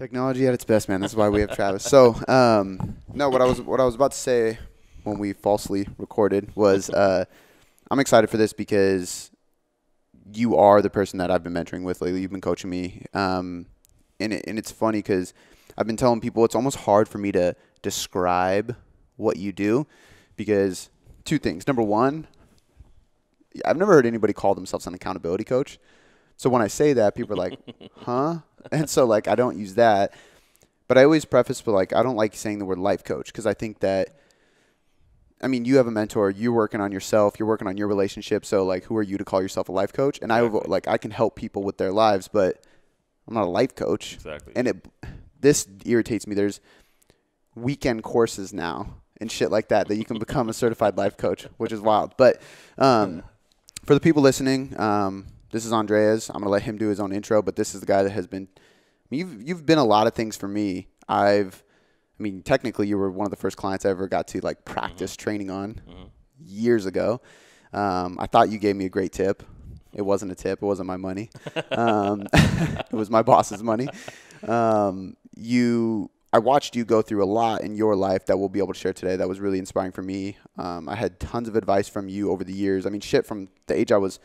Technology at its best, man. That's why we have Travis. So, um, no, what I was what I was about to say when we falsely recorded was uh, I'm excited for this because you are the person that I've been mentoring with lately. You've been coaching me, um, and it, and it's funny because I've been telling people it's almost hard for me to describe what you do because two things. Number one, I've never heard anybody call themselves an accountability coach. So when I say that, people are like, "Huh?" And so like I don't use that. But I always preface with like I don't like saying the word life coach because I think that I mean, you have a mentor, you're working on yourself, you're working on your relationship, so like who are you to call yourself a life coach? And I like I can help people with their lives, but I'm not a life coach. Exactly. And it this irritates me. There's weekend courses now and shit like that that you can become a certified life coach, which is wild. But um, for the people listening, um, this is Andreas. I'm gonna let him do his own intro, but this is the guy that has been. I mean, you've you've been a lot of things for me. I've, I mean, technically, you were one of the first clients I ever got to like practice training on years ago. Um, I thought you gave me a great tip. It wasn't a tip. It wasn't my money. Um, it was my boss's money. Um, you, I watched you go through a lot in your life that we'll be able to share today. That was really inspiring for me. Um, I had tons of advice from you over the years. I mean, shit, from the age I was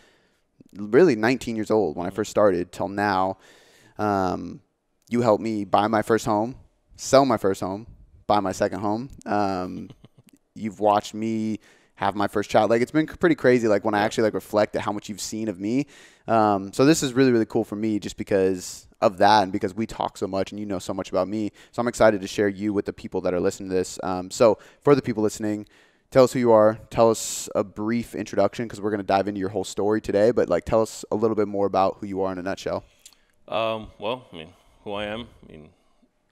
really 19 years old when I first started till now. Um, you helped me buy my first home, sell my first home, buy my second home. Um, you've watched me have my first child. Like it's been pretty crazy. Like when I actually like reflect at how much you've seen of me. Um, so this is really really cool for me just because of that and because we talk so much and you know so much about me. So I'm excited to share you with the people that are listening to this. Um, so for the people listening. Tell us who you are. Tell us a brief introduction because we're going to dive into your whole story today. But like, tell us a little bit more about who you are in a nutshell. Um, well, I mean, who I am. I mean,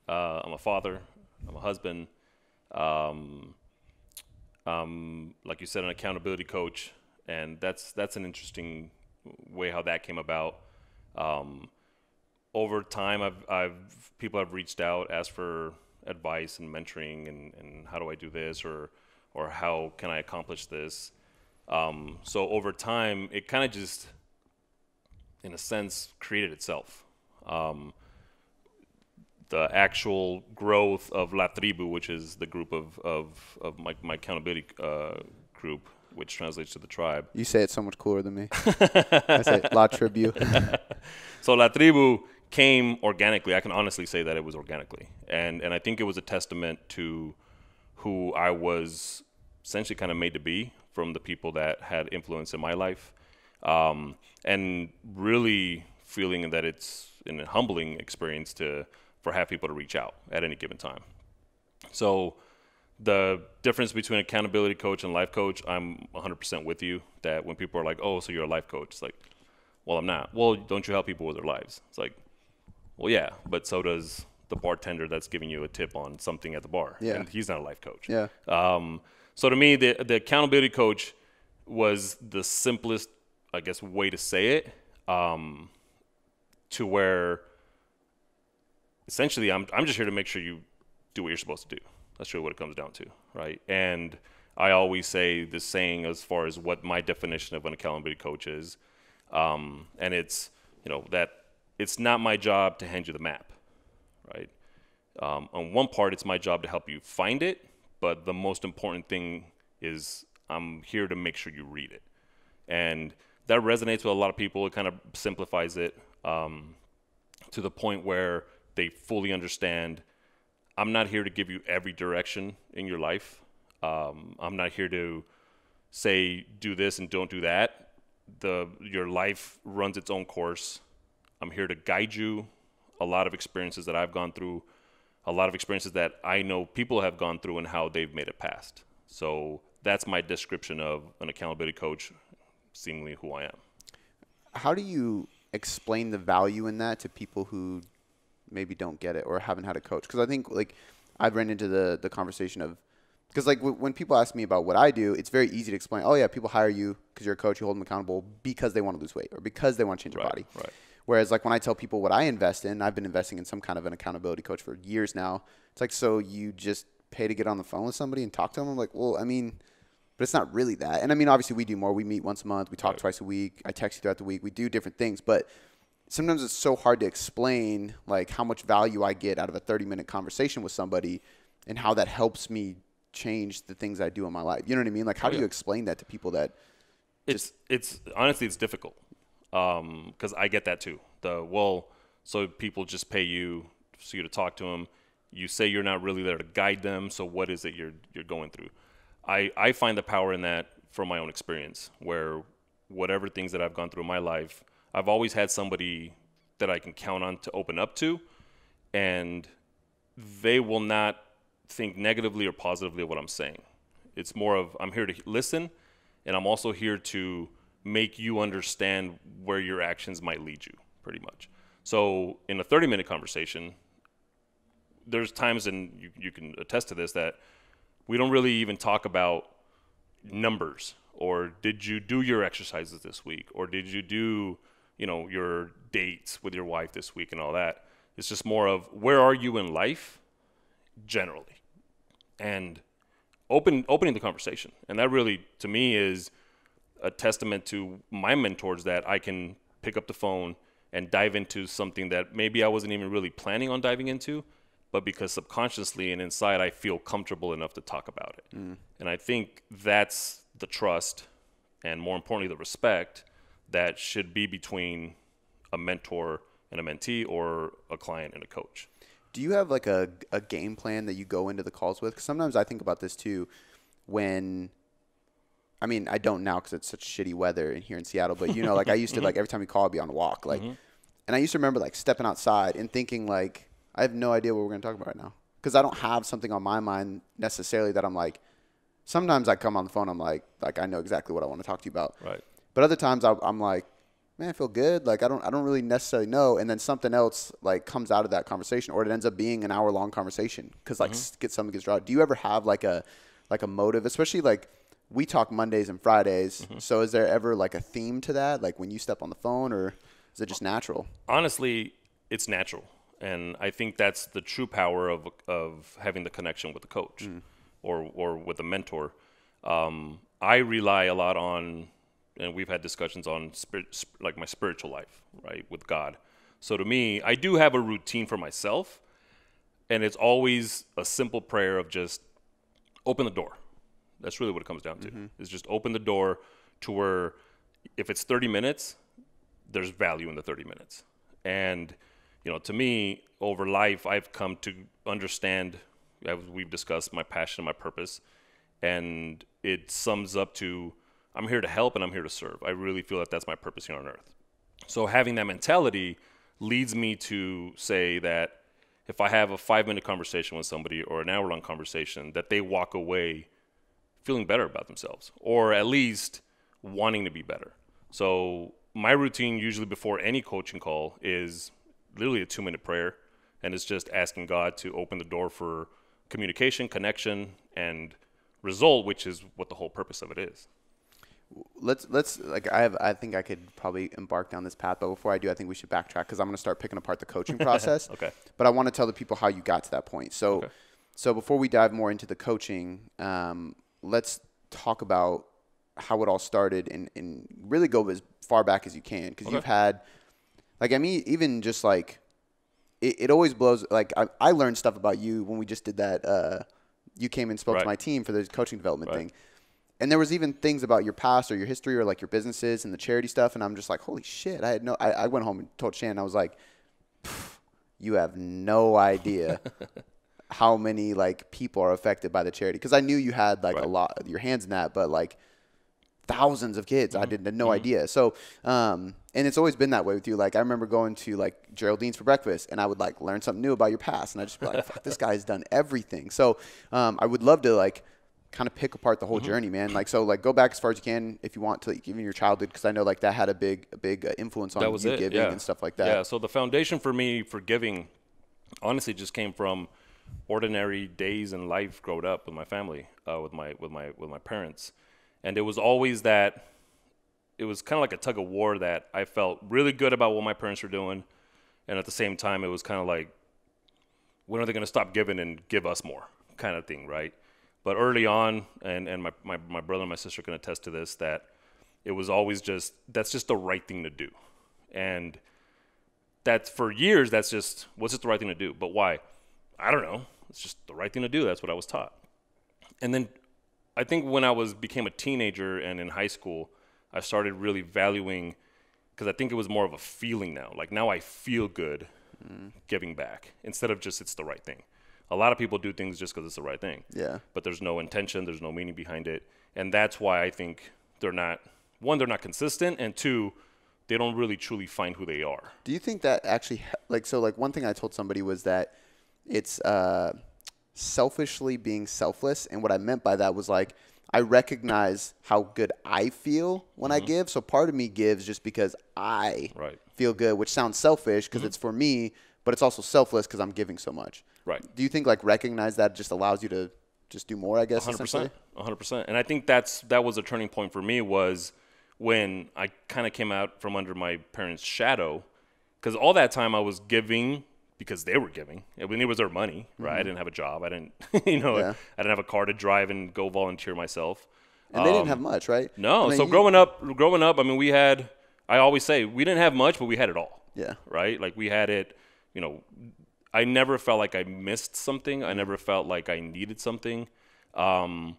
uh, I'm a father. I'm a husband. Um, um, like you said, an accountability coach, and that's that's an interesting way how that came about. Um, over time, I've, I've people have reached out, asked for advice and mentoring, and, and how do I do this, or or how can I accomplish this. Um, so over time, it kind of just, in a sense, created itself. Um, the actual growth of La Tribu, which is the group of, of, of my, my accountability uh, group, which translates to the tribe. You say it so much cooler than me. I say La Tribu. So La Tribu came organically. I can honestly say that it was organically, and and I think it was a testament to who I was essentially kind of made to be from the people that had influence in my life, um, and really feeling that it's an humbling experience to for have people to reach out at any given time. So the difference between accountability coach and life coach, I'm 100% with you. That when people are like, "Oh, so you're a life coach," it's like, "Well, I'm not." Well, don't you help people with their lives? It's like, well, yeah, but so does the bartender that's giving you a tip on something at the bar, Yeah. and he's not a life coach. Yeah. Um, so to me, the the accountability coach was the simplest, I guess, way to say it. Um, to where essentially I'm I'm just here to make sure you do what you're supposed to do. That's really what it comes down to, right? And I always say this saying as far as what my definition of an accountability coach is, um, and it's you know that it's not my job to hand you the map, right? Um, on one part, it's my job to help you find it, but the most important thing is I'm here to make sure you read it, and that resonates with a lot of people. It kind of simplifies it um, to the point where they fully understand. I'm not here to give you every direction in your life. Um, I'm not here to say do this and don't do that. The your life runs its own course. I'm here to guide you. A lot of experiences that I've gone through, a lot of experiences that I know people have gone through and how they've made it past. So that's my description of an accountability coach, seemingly who I am. How do you explain the value in that to people who maybe don't get it or haven't had a coach? Because I think like I've ran into the the conversation of because like w- when people ask me about what I do, it's very easy to explain. Oh yeah, people hire you because you're a coach. You hold them accountable because they want to lose weight or because they want to change their Right, body. right. Whereas like when I tell people what I invest in, I've been investing in some kind of an accountability coach for years now. It's like so you just pay to get on the phone with somebody and talk to them. I'm like, well, I mean, but it's not really that. And I mean, obviously we do more. We meet once a month. We talk twice a week. I text you throughout the week. We do different things, but sometimes it's so hard to explain like how much value I get out of a 30 minute conversation with somebody and how that helps me change the things I do in my life. You know what I mean? Like how do yeah. you explain that to people that it's it's honestly it's difficult Um, because I get that too. The well, so people just pay you so you to talk to them. You say you're not really there to guide them. So what is it you're you're going through? I I find the power in that from my own experience, where whatever things that I've gone through in my life, I've always had somebody that I can count on to open up to, and they will not think negatively or positively of what I'm saying. It's more of I'm here to listen, and I'm also here to make you understand where your actions might lead you, pretty much. So in a 30 minute conversation, there's times, and you, you can attest to this, that we don't really even talk about numbers or did you do your exercises this week or did you do you know your dates with your wife this week and all that. It's just more of where are you in life generally? And open opening the conversation. And that really to me is a testament to my mentors that I can pick up the phone and dive into something that maybe I wasn't even really planning on diving into but because subconsciously and inside I feel comfortable enough to talk about it. Mm. And I think that's the trust and more importantly the respect that should be between a mentor and a mentee or a client and a coach. Do you have like a, a game plan that you go into the calls with? Cause sometimes I think about this too when I mean, I don't now because it's such shitty weather in here in Seattle. But you know, like I used to like every time you call, I'd be on a walk. Like, mm-hmm. and I used to remember like stepping outside and thinking like, I have no idea what we're going to talk about right now because I don't have something on my mind necessarily that I'm like. Sometimes I come on the phone, I'm like, like I know exactly what I want to talk to you about. Right. But other times I, I'm like, man, I feel good. Like I don't, I don't really necessarily know. And then something else like comes out of that conversation, or it ends up being an hour long conversation because like mm-hmm. get something gets drawn. Do you ever have like a, like a motive, especially like we talk Mondays and Fridays. Mm-hmm. So is there ever like a theme to that? Like when you step on the phone, or is it just natural? Honestly, it's natural and I think that's the true power of of having the connection with the coach mm. or or with a mentor. Um, I rely a lot on, and we've had discussions on spirit, like my spiritual life, right, with God. So to me, I do have a routine for myself, and it's always a simple prayer of just open the door. That's really what it comes down to. Mm-hmm. Is just open the door to where if it's 30 minutes, there's value in the 30 minutes, and you know, to me, over life, I've come to understand, as we've discussed, my passion and my purpose. And it sums up to I'm here to help and I'm here to serve. I really feel that that's my purpose here on earth. So having that mentality leads me to say that if I have a five minute conversation with somebody or an hour long conversation, that they walk away feeling better about themselves or at least wanting to be better. So my routine usually before any coaching call is literally a two minute prayer, and it's just asking God to open the door for communication, connection, and result, which is what the whole purpose of it is. Let's let's like I have I think I could probably embark down this path, but before I do, I think we should backtrack because I'm going to start picking apart the coaching process. okay. But I want to tell the people how you got to that point. So, okay. so before we dive more into the coaching, um, let's talk about how it all started and, and really go as far back as you can because okay. you've had like I mean, even just like it, it always blows. Like I, I learned stuff about you when we just did that. Uh, you came and spoke right. to my team for the coaching development right. thing. And there was even things about your past or your history or like your businesses and the charity stuff. And I'm just like, holy shit. I had no, I, I went home and told Shannon, I was like, you have no idea how many like people are affected by the charity. Cause I knew you had like right. a lot your hands in that, but like thousands of kids. Mm-hmm. I did no mm-hmm. idea. So, um, and it's always been that way with you. Like I remember going to like Geraldine's for breakfast, and I would like learn something new about your past, and I just be like, "Fuck, this guy's done everything." So, um, I would love to like kind of pick apart the whole mm-hmm. journey, man. Like so, like go back as far as you can if you want to, like, even your childhood, because I know like that had a big, a big uh, influence on you it, giving yeah. and stuff like that. Yeah. So the foundation for me for giving, honestly, just came from ordinary days in life growing up with my family, uh, with my with my with my parents and it was always that it was kind of like a tug of war that I felt really good about what my parents were doing, and at the same time, it was kind of like, when are they going to stop giving and give us more, kind of thing, right? But early on, and and my my, my brother and my sister can attest to this, that it was always just that's just the right thing to do, and that's for years. That's just what's just the right thing to do. But why? I don't know. It's just the right thing to do. That's what I was taught. And then I think when I was became a teenager and in high school, I started really valuing because I think it was more of a feeling now. Like now I feel good giving back instead of just it's the right thing. A lot of people do things just because it's the right thing. Yeah. But there's no intention, there's no meaning behind it, and that's why I think they're not one, they're not consistent, and two, they don't really truly find who they are. Do you think that actually like so like one thing I told somebody was that it's uh selfishly being selfless and what I meant by that was like I recognize how good I feel when I give. So part of me gives just because I Mm-hmm. Right. feel good, which sounds selfish because it's for me, but it's also selfless because I'm giving so much. Right. Do you think like recognize that just allows you to just do more, I guess, Hundred percent. hundred percent. And I think that's that was a turning point for me was when I kind of came out from under my parents' shadow, because all that time I was giving because they were giving. I mean, it was their money, right? I didn't have a job. I didn't, you know, Mm-hmm. Yeah. I didn't have a car to drive and go volunteer myself. And they didn't have much, right? Um, No, I mean, so you- growing up, growing up, I mean, we had. I always say we didn't have much, but we had it all. Yeah. Right. Like we had it. You know, I never felt like I missed something. I never felt like I needed something. Um,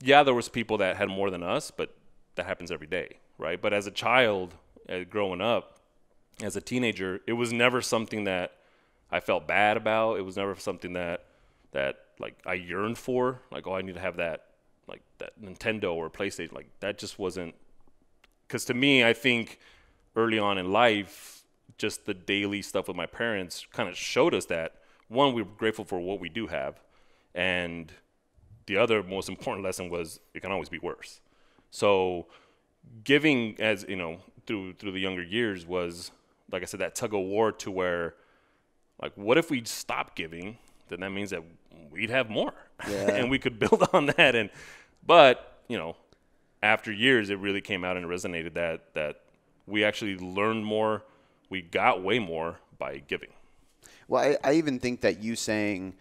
yeah, there was people that had more than us, but that happens every day, right? But as a child, uh, growing up, as a teenager, it was never something that I felt bad about. It was never something that that like I yearned for. Like, oh, I need to have that, like that Nintendo or PlayStation. Like that just wasn't. Because to me, I think early on in life, just the daily stuff with my parents kind of showed us that one, we were grateful for what we do have, and the other most important lesson was it can always be worse. So giving as you know through through the younger years was like I said that tug of war to where like what if we stop giving then that means that we'd have more Yeah. and we could build on that and but you know after years it really came out and resonated that that we actually learned more we got way more by giving Well, I, I even think that you saying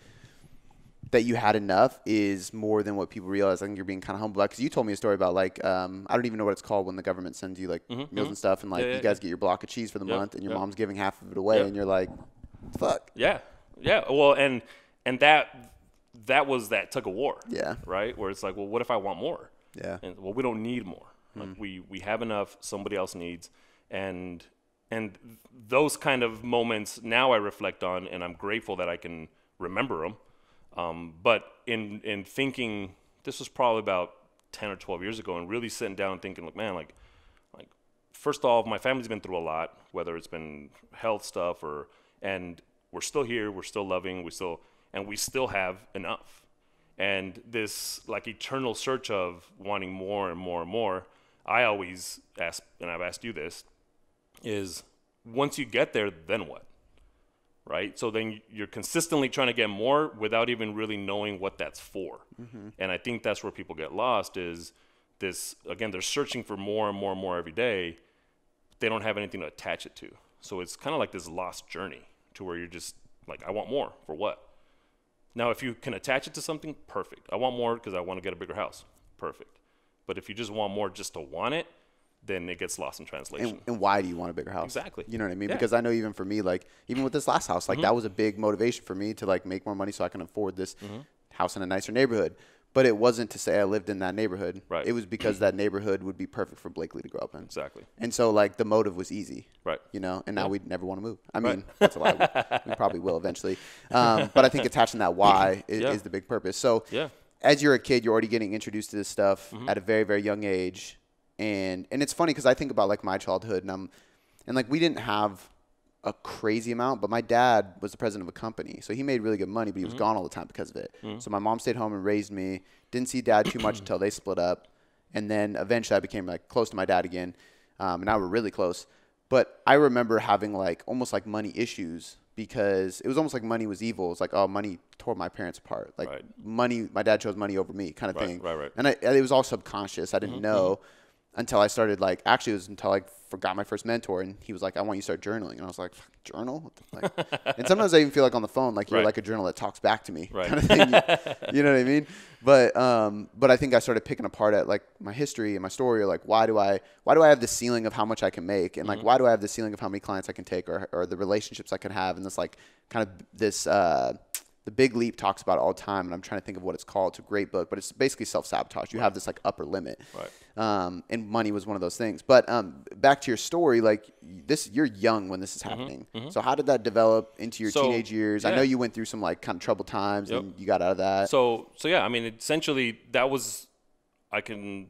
that you had enough is more than what people realize. I think you're being kind of humble because you told me a story about like um, I don't even know what it's called when the government sends you like meals and stuff, and like Mm-hmm, Yeah, you yeah, guys get your block of cheese for the Yep, month, and your yep. mom's giving half of it away, Yep. and you're like, fuck. Yeah, yeah. Well, and and that that was that tug of war. Yeah. Right. Where it's like, well, what if I want more? Yeah. And well, we don't need more. Like we we have enough. Somebody else needs, and and those kind of moments now I reflect on, and I'm grateful that I can remember them. Um, but in in thinking, this was probably about ten or twelve years ago, and really sitting down and thinking, like, man, like like first off, my family's been through a lot, whether it's been health stuff or and we're still here, we're still loving, we still and we still have enough. And this like eternal search of wanting more and more and more, I always ask and I've asked you this, is once you get there, then what? Right? So then you're consistently trying to get more without even really knowing what that's for. Mm-hmm. And I think that's where people get lost is this again, they're searching for more and more and more every day. They don't have anything to attach it to. So it's kind of like this lost journey to where you're just like, I want more for what? Now, if you can attach it to something, perfect. I want more because I want to get a bigger house. Perfect. But if you just want more just to want it, then it gets lost in translation. And, and why do you want a bigger house? Exactly. You know what I mean? Yeah. Because I know even for me, like even with this last house, like Mm-hmm. that was a big motivation for me to like make more money so I can afford this Mm-hmm. house in a nicer neighborhood. But it wasn't to say I lived in that neighborhood. Right. It was because that neighborhood would be perfect for Blakely to grow up in. exactly. And so like the motive was easy. Right. You know, and now we'd never want to move. I mean, that's a lie. We, we probably will eventually. Um, but I think attaching that why is, Yeah. is the big purpose. So Yeah. as you're a kid, you're already getting introduced to this stuff Mm-hmm. at a very, very young age. And and it's funny because I think about like my childhood and I'm and like we didn't have a crazy amount, but my dad was the president of a company. So he made really good money, but he was Mm-hmm. gone all the time because of it. So my mom stayed home and raised me. Didn't see dad too much until they split up. And then eventually I became like close to my dad again. Um, and now we're really close. But I remember having like almost like money issues because it was almost like money was evil. It's like, oh, money tore my parents apart. Like Right. money, my dad chose money over me kind of Right, thing. right, right. And I, it was all subconscious. I didn't know. Until I started like actually it was until I forgot my first mentor and he was like I want you to start journaling and I was like journal like, and sometimes I even feel like on the phone like you're Right. like a journal that talks back to me Right. kind of thing you, you know what I mean but um but I think I started picking apart at like my history and my story or like why do I why do I have the ceiling of how much I can make and like Mm-hmm. why do I have the ceiling of how many clients I can take or or the relationships I can have and this like kind of this uh the Big Leap talks about it all the time, and I'm trying to think of what it's called. It's a great book, but it's basically self sabotage. You have this like upper limit, Right. um, and money was one of those things. But um, back to your story, like this, you're young when this is happening. So how did that develop into your Mm-hmm, So, teenage years? I know you went through some like kind of troubled times, Yep. and you got out of that. So so yeah, I mean, essentially that was I can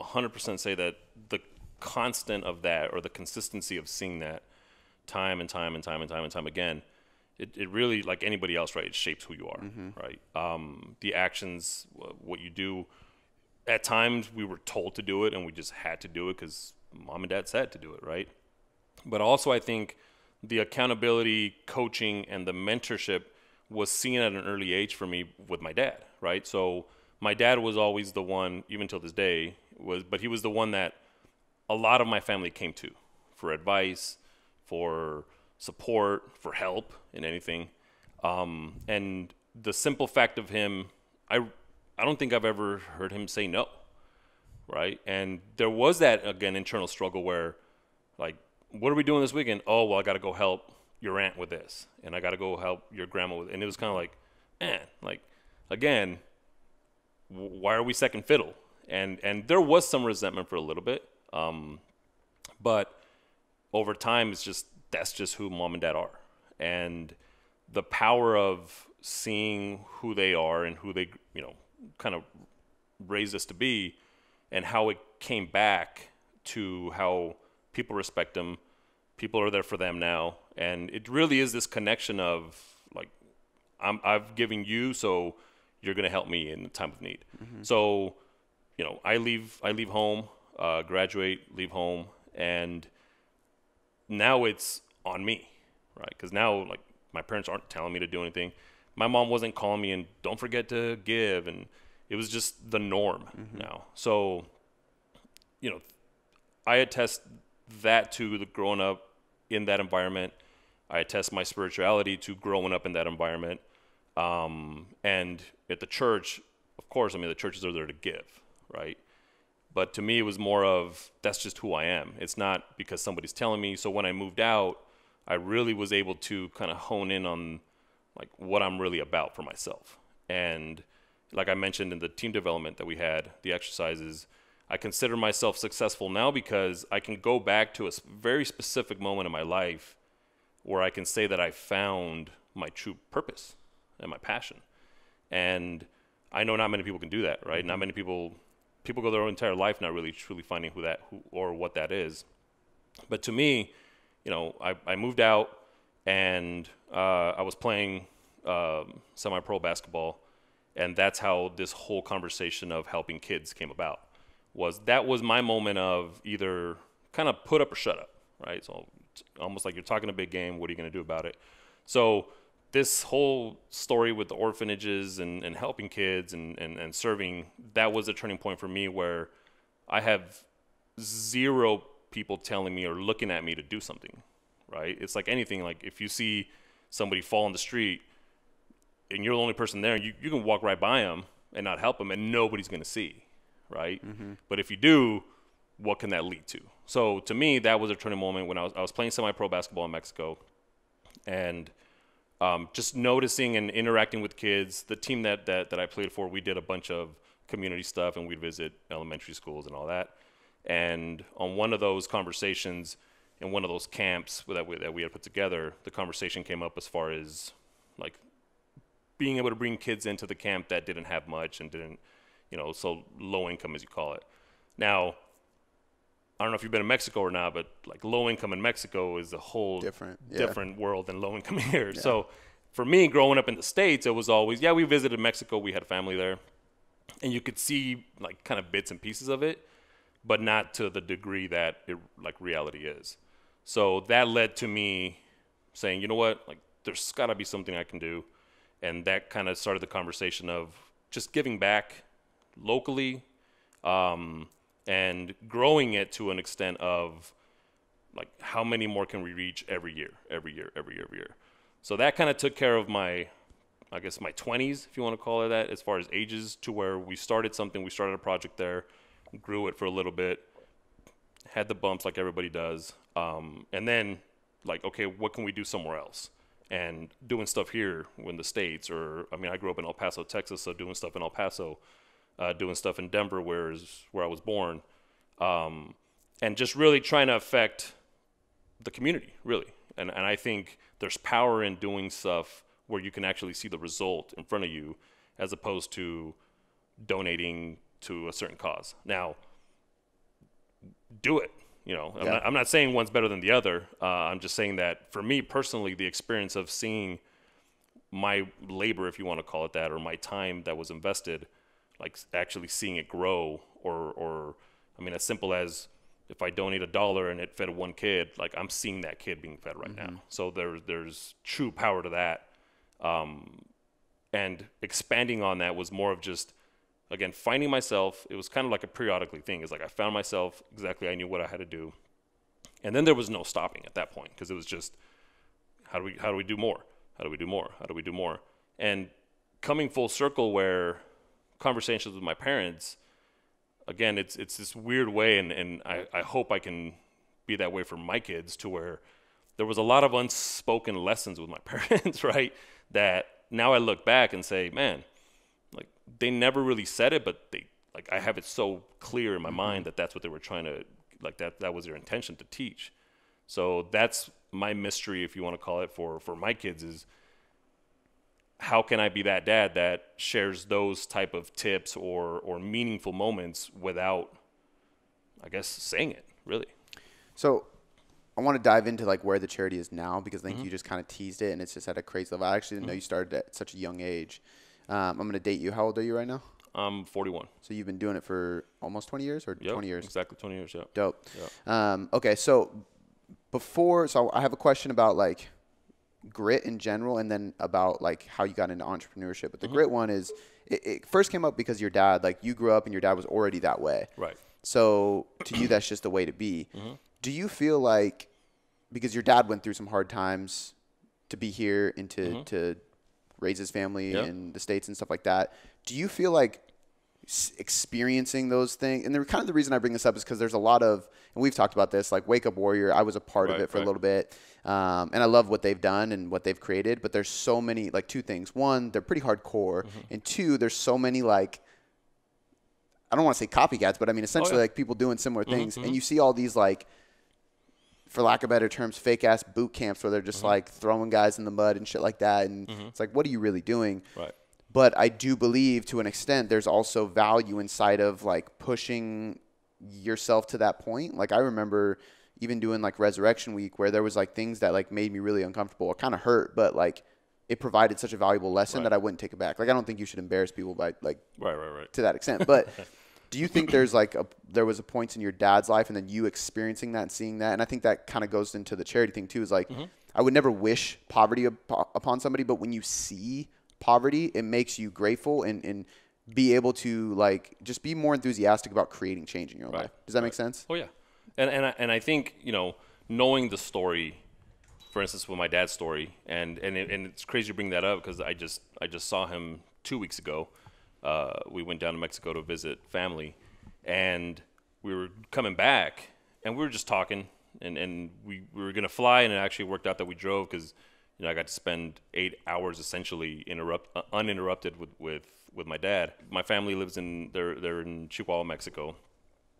100% say that the constant of that or the consistency of seeing that time and time and time and time and time again, it, it really like anybody else, right? It shapes who you are, right? Um, the actions, what you do. At times we were told to do it and we just had to do it because mom and dad said to do it, right? but also I think the accountability, coaching, and the mentorship was seen at an early age for me with my dad, right? So my dad was always the one, even till this day, was but he was the one that a lot of my family came to for advice, for support, for help in anything. Um, and the simple fact of him, I I don't think I've ever heard him say no, right? And there was that again internal struggle where, like, what are we doing this weekend? Oh, well, I got to go help your aunt with this, and I got to go help your grandma with, It. and it was kind of like, man, like, again, w- why are we second fiddle? And and there was some resentment for a little bit, um, but over time, it's just that's just who mom and dad are, and the power of seeing who they are and who they you know kind of raised us to be, and how it came back to how people respect them, people are there for them now, and it really is this connection of like I'm I've given you, so you're gonna help me in the time of need. So, you know, I leave I leave home, uh, graduate, leave home, and now it's on me, right? Because now like my parents aren't telling me to do anything. My mom wasn't calling me and don't forget to give, and it was just the norm now. So, you know, I attest that to the growing up in that environment. I attest my spirituality to growing up in that environment. Um, and at the church, of course, I mean, the churches are there to give, right? But to me, it was more of that's just who I am. It's not because somebody's telling me. So when I moved out, I really was able to kind of hone in on like what I'm really about for myself. And like I mentioned in the team development that we had, the exercises, I consider myself successful now because I can go back to a very specific moment in my life where I can say that I found my true purpose and my passion. And I know not many people can do that, right? Not mm-hmm. many people people go their entire life not really truly finding who that who or what that is. But to me, you know, I, I moved out and uh, I was playing um, semi-pro basketball, and that's how this whole conversation of helping kids came about. Was that was my moment of either kind of put up or shut up, right? So almost like you're talking a big game. What are you going to do about it? So this whole story with the orphanages and, and helping kids and, and, and serving, that was a turning point for me where I have zero people telling me or looking at me to do something, right? It's like anything, like if you see somebody fall in the street and you're the only person there, you, you can walk right by them and not help them and nobody's going to see, right? Mm-hmm. But if you do, what can that lead to? So to me, that was a turning moment when I was, I was playing semi-pro basketball in Mexico and um, just noticing and interacting with kids. The team that, that, that I played for, we did a bunch of community stuff and we'd visit elementary schools and all that. And on one of those conversations, in one of those camps that we, that we had put together, the conversation came up as far as like being able to bring kids into the camp that didn't have much and didn't, you know, so low income as you call it. Now, I don't know if you've been to Mexico or not, but like low income in Mexico is a whole Different, yeah. different world than low income here. So for me, growing up in the states, it was always yeah. We visited Mexico. We had family there, and you could see like kind of bits and pieces of it, but not to the degree that it like reality is. So that led to me saying, you know what, like there's got to be something I can do, and that kind of started the conversation of just giving back locally, um, and growing it to an extent of like how many more can we reach every year, every year, every year, every year. So that kind of took care of my, I guess my 20s, if you want to call it that, as far as ages, to where we started something, we started a project there, grew it for a little bit, had the bumps like everybody does, um, and then like, okay, what can we do somewhere else? And doing stuff here in the states, or I mean, I grew up in El Paso, Texas, so doing stuff in El Paso, uh, doing stuff in Denver, where is where I was born, um, and just really trying to affect the community, really. And and I think there's power in doing stuff where you can actually see the result in front of you, as opposed to donating to a certain cause. Now, do it. You know, I'm, Yeah. not, I'm not saying one's better than the other. Uh, I'm just saying that for me personally, the experience of seeing my labor, if you want to call it that, or my time that was invested, like actually seeing it grow, or, or I mean, as simple as if I donate a dollar and it fed one kid, like I'm seeing that kid being fed right now. So there's there's true power to that. Um, and expanding on that was more of just again finding myself. It was kind of like a periodically thing. It's like i found myself exactly i knew what i had to do. And then there was no stopping at that point because it was just how do we how do we do more? How do we do more? How do we do more? And coming full circle where conversations with my parents again it's it's this weird way and, and I, I hope i can be that way for my kids to where there was a lot of unspoken lessons with my parents right that now i look back and say man like they never really said it but they like i have it so clear in my mm-hmm. mind that that's what they were trying to like that that was their intention to teach. So that's my mystery if you want to call it for for my kids is how can i be that dad that shares those type of tips or or meaningful moments without i guess saying it really So I want to dive into like where the charity is now because I think Mm-hmm. you just kind of teased it and it's just at a crazy level. I actually didn't know you started at such a young age. Um, I'm going to date you. How old are you right now? i'm 41 So you've been doing it for almost 20 years or Yep, 20 years? exactly 20 years yeah Dope. Um, okay, so before, so I have a question about like grit in general, and then about like how you got into entrepreneurship. But the Mm-hmm. grit one is it, it first came up because your dad, like you grew up and your dad was already that way. right So to you, that's just the way to be. Do you feel like because your dad went through some hard times to be here and to to raise his family Yep. in the states and stuff like that? Do you feel like experiencing those things? And the kind of the reason I bring this up is because there's a lot of, and we've talked about this, like Wake Up Warrior. I was a part of it for a little bit, um, and I love what they've done and what they've created. But there's so many like two things. One, they're pretty hardcore, Mm-hmm. and two, there's so many like I don't want to say copycats, but I mean essentially Oh, yeah. like people doing similar things, and you see all these like, for lack of better terms, fake ass boot camps where they're just like throwing guys in the mud and shit like that, and it's like, what are you really doing? right But I do believe to an extent there's also value inside of like pushing yourself to that point. Like I remember even doing like Resurrection Week where there was like things that like made me really uncomfortable. It kind of hurt, but like it provided such a valuable lesson Right. that I wouldn't take it back. Like I don't think you should embarrass people by like right right right to that extent. But do you think there's like a there was a point in your dad's life and then you experiencing that and seeing that? And I think that kind of goes into the charity thing too. Is like mm-hmm. I would never wish poverty up- upon somebody, but when you see poverty, it makes you grateful and and be able to like just be more enthusiastic about creating change in your own Right, life. Does that make sense? Oh yeah, and and I, and I think you know knowing the story, for instance, with my dad's story, and and it, and it's crazy to bring that up because I just I just saw him two weeks ago. Uh, we went down to Mexico to visit family, and we were coming back, and we were just talking, and and we, we were gonna fly, and it actually worked out that we drove because you know I got to spend eight hours essentially interrupt uh, uninterrupted with with with my dad. My family lives in they're they're in Chihuahua, Mexico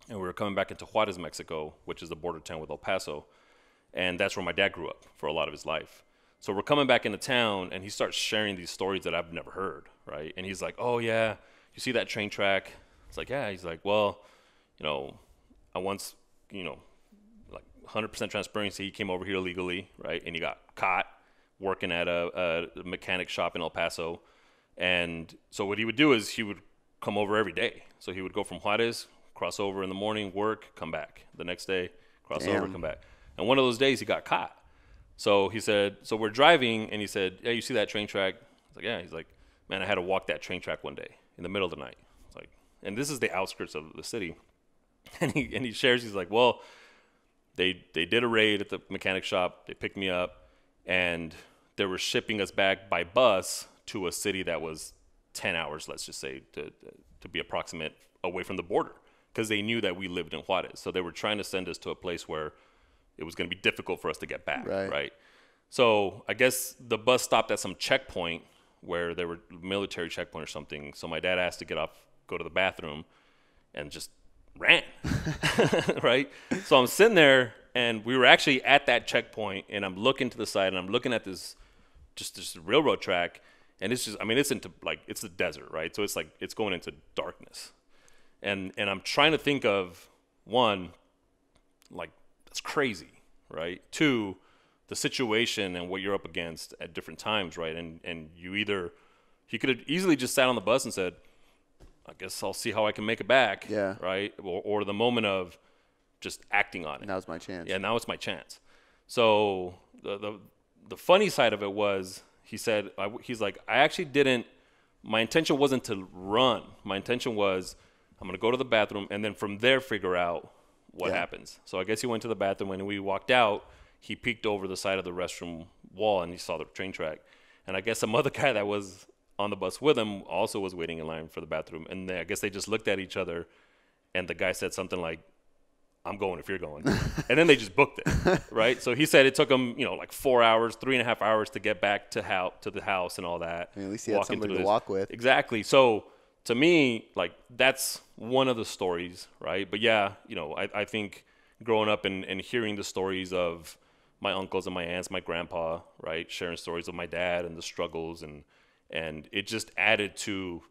and we were coming back into Juarez, Mexico, which is the border town with El Paso, and that's where my dad grew up for a lot of his life. So we're coming back into town, and he starts sharing these stories that I've never heard, right? And he's like, "Oh yeah, you see that train track?" It's like, "Yeah." He's like, "Well, you know, I once, you know, like 100% transparency, he came over here illegally, right? And he got caught working at a, a mechanic shop in El Paso. And so what he would do is he would come over every day. So he would go from Juarez, cross over in the morning, work, come back. The next day, cross over, come back. And one of those days he got caught. So he said, so we're driving, and he said, yeah, you see that train track? I like, yeah. He's like, man, I had to walk that train track one day in the middle of the night. It's like, and this is the outskirts of the city. and he and he shares. He's like, well, they they did a raid at the mechanic shop. They picked me up, and they were shipping us back by bus to a city that was ten hours, let's just say, to to be approximate, away from the border, because they knew that we lived in Juarez. So they were trying to send us to a place where it was going to be difficult for us to get back, Right. right? So I guess the bus stopped at some checkpoint where there were military checkpoint or something. So my dad asked to get off, go to the bathroom, and just ran, right? So I'm sitting there, and we were actually at that checkpoint, and I'm looking to the side, and I'm looking at this, just this railroad track, and it's just, I mean, it's into like it's the desert, right? So it's like it's going into darkness, and and I'm trying to think of one, like that's crazy, right? Two, the situation and what you're up against at different times, right? And and you either he could have easily just sat on the bus and said, I guess I'll see how I can make it back. Yeah. Right. Or, or the moment of just acting on it. Now's my chance. Yeah, now it's my chance. So the the, the funny side of it was he said I, he's like I actually didn't. My intention wasn't to run. My intention was I'm gonna go to the bathroom and then from there figure out what Yeah. happens. So I guess he went to the bathroom. When we walked out, he peeked over the side of the restroom wall and he saw the train track. And I guess some other guy that was on the bus with him also was waiting in line for the bathroom. And they, I guess they just looked at each other, and the guy said something like, I'm going if you're going. and then they just booked it, right? So he said it took him, you know, like four hours, three and a half hours to get back to how to the house and all that. I mean, at least he had somebody to this. walk with. Exactly. So to me, like that's one of the stories, right? But yeah, you know, I, I think growing up and, and hearing the stories of my uncles and my aunts, my grandpa, right, sharing stories of my dad and the struggles and and it just added to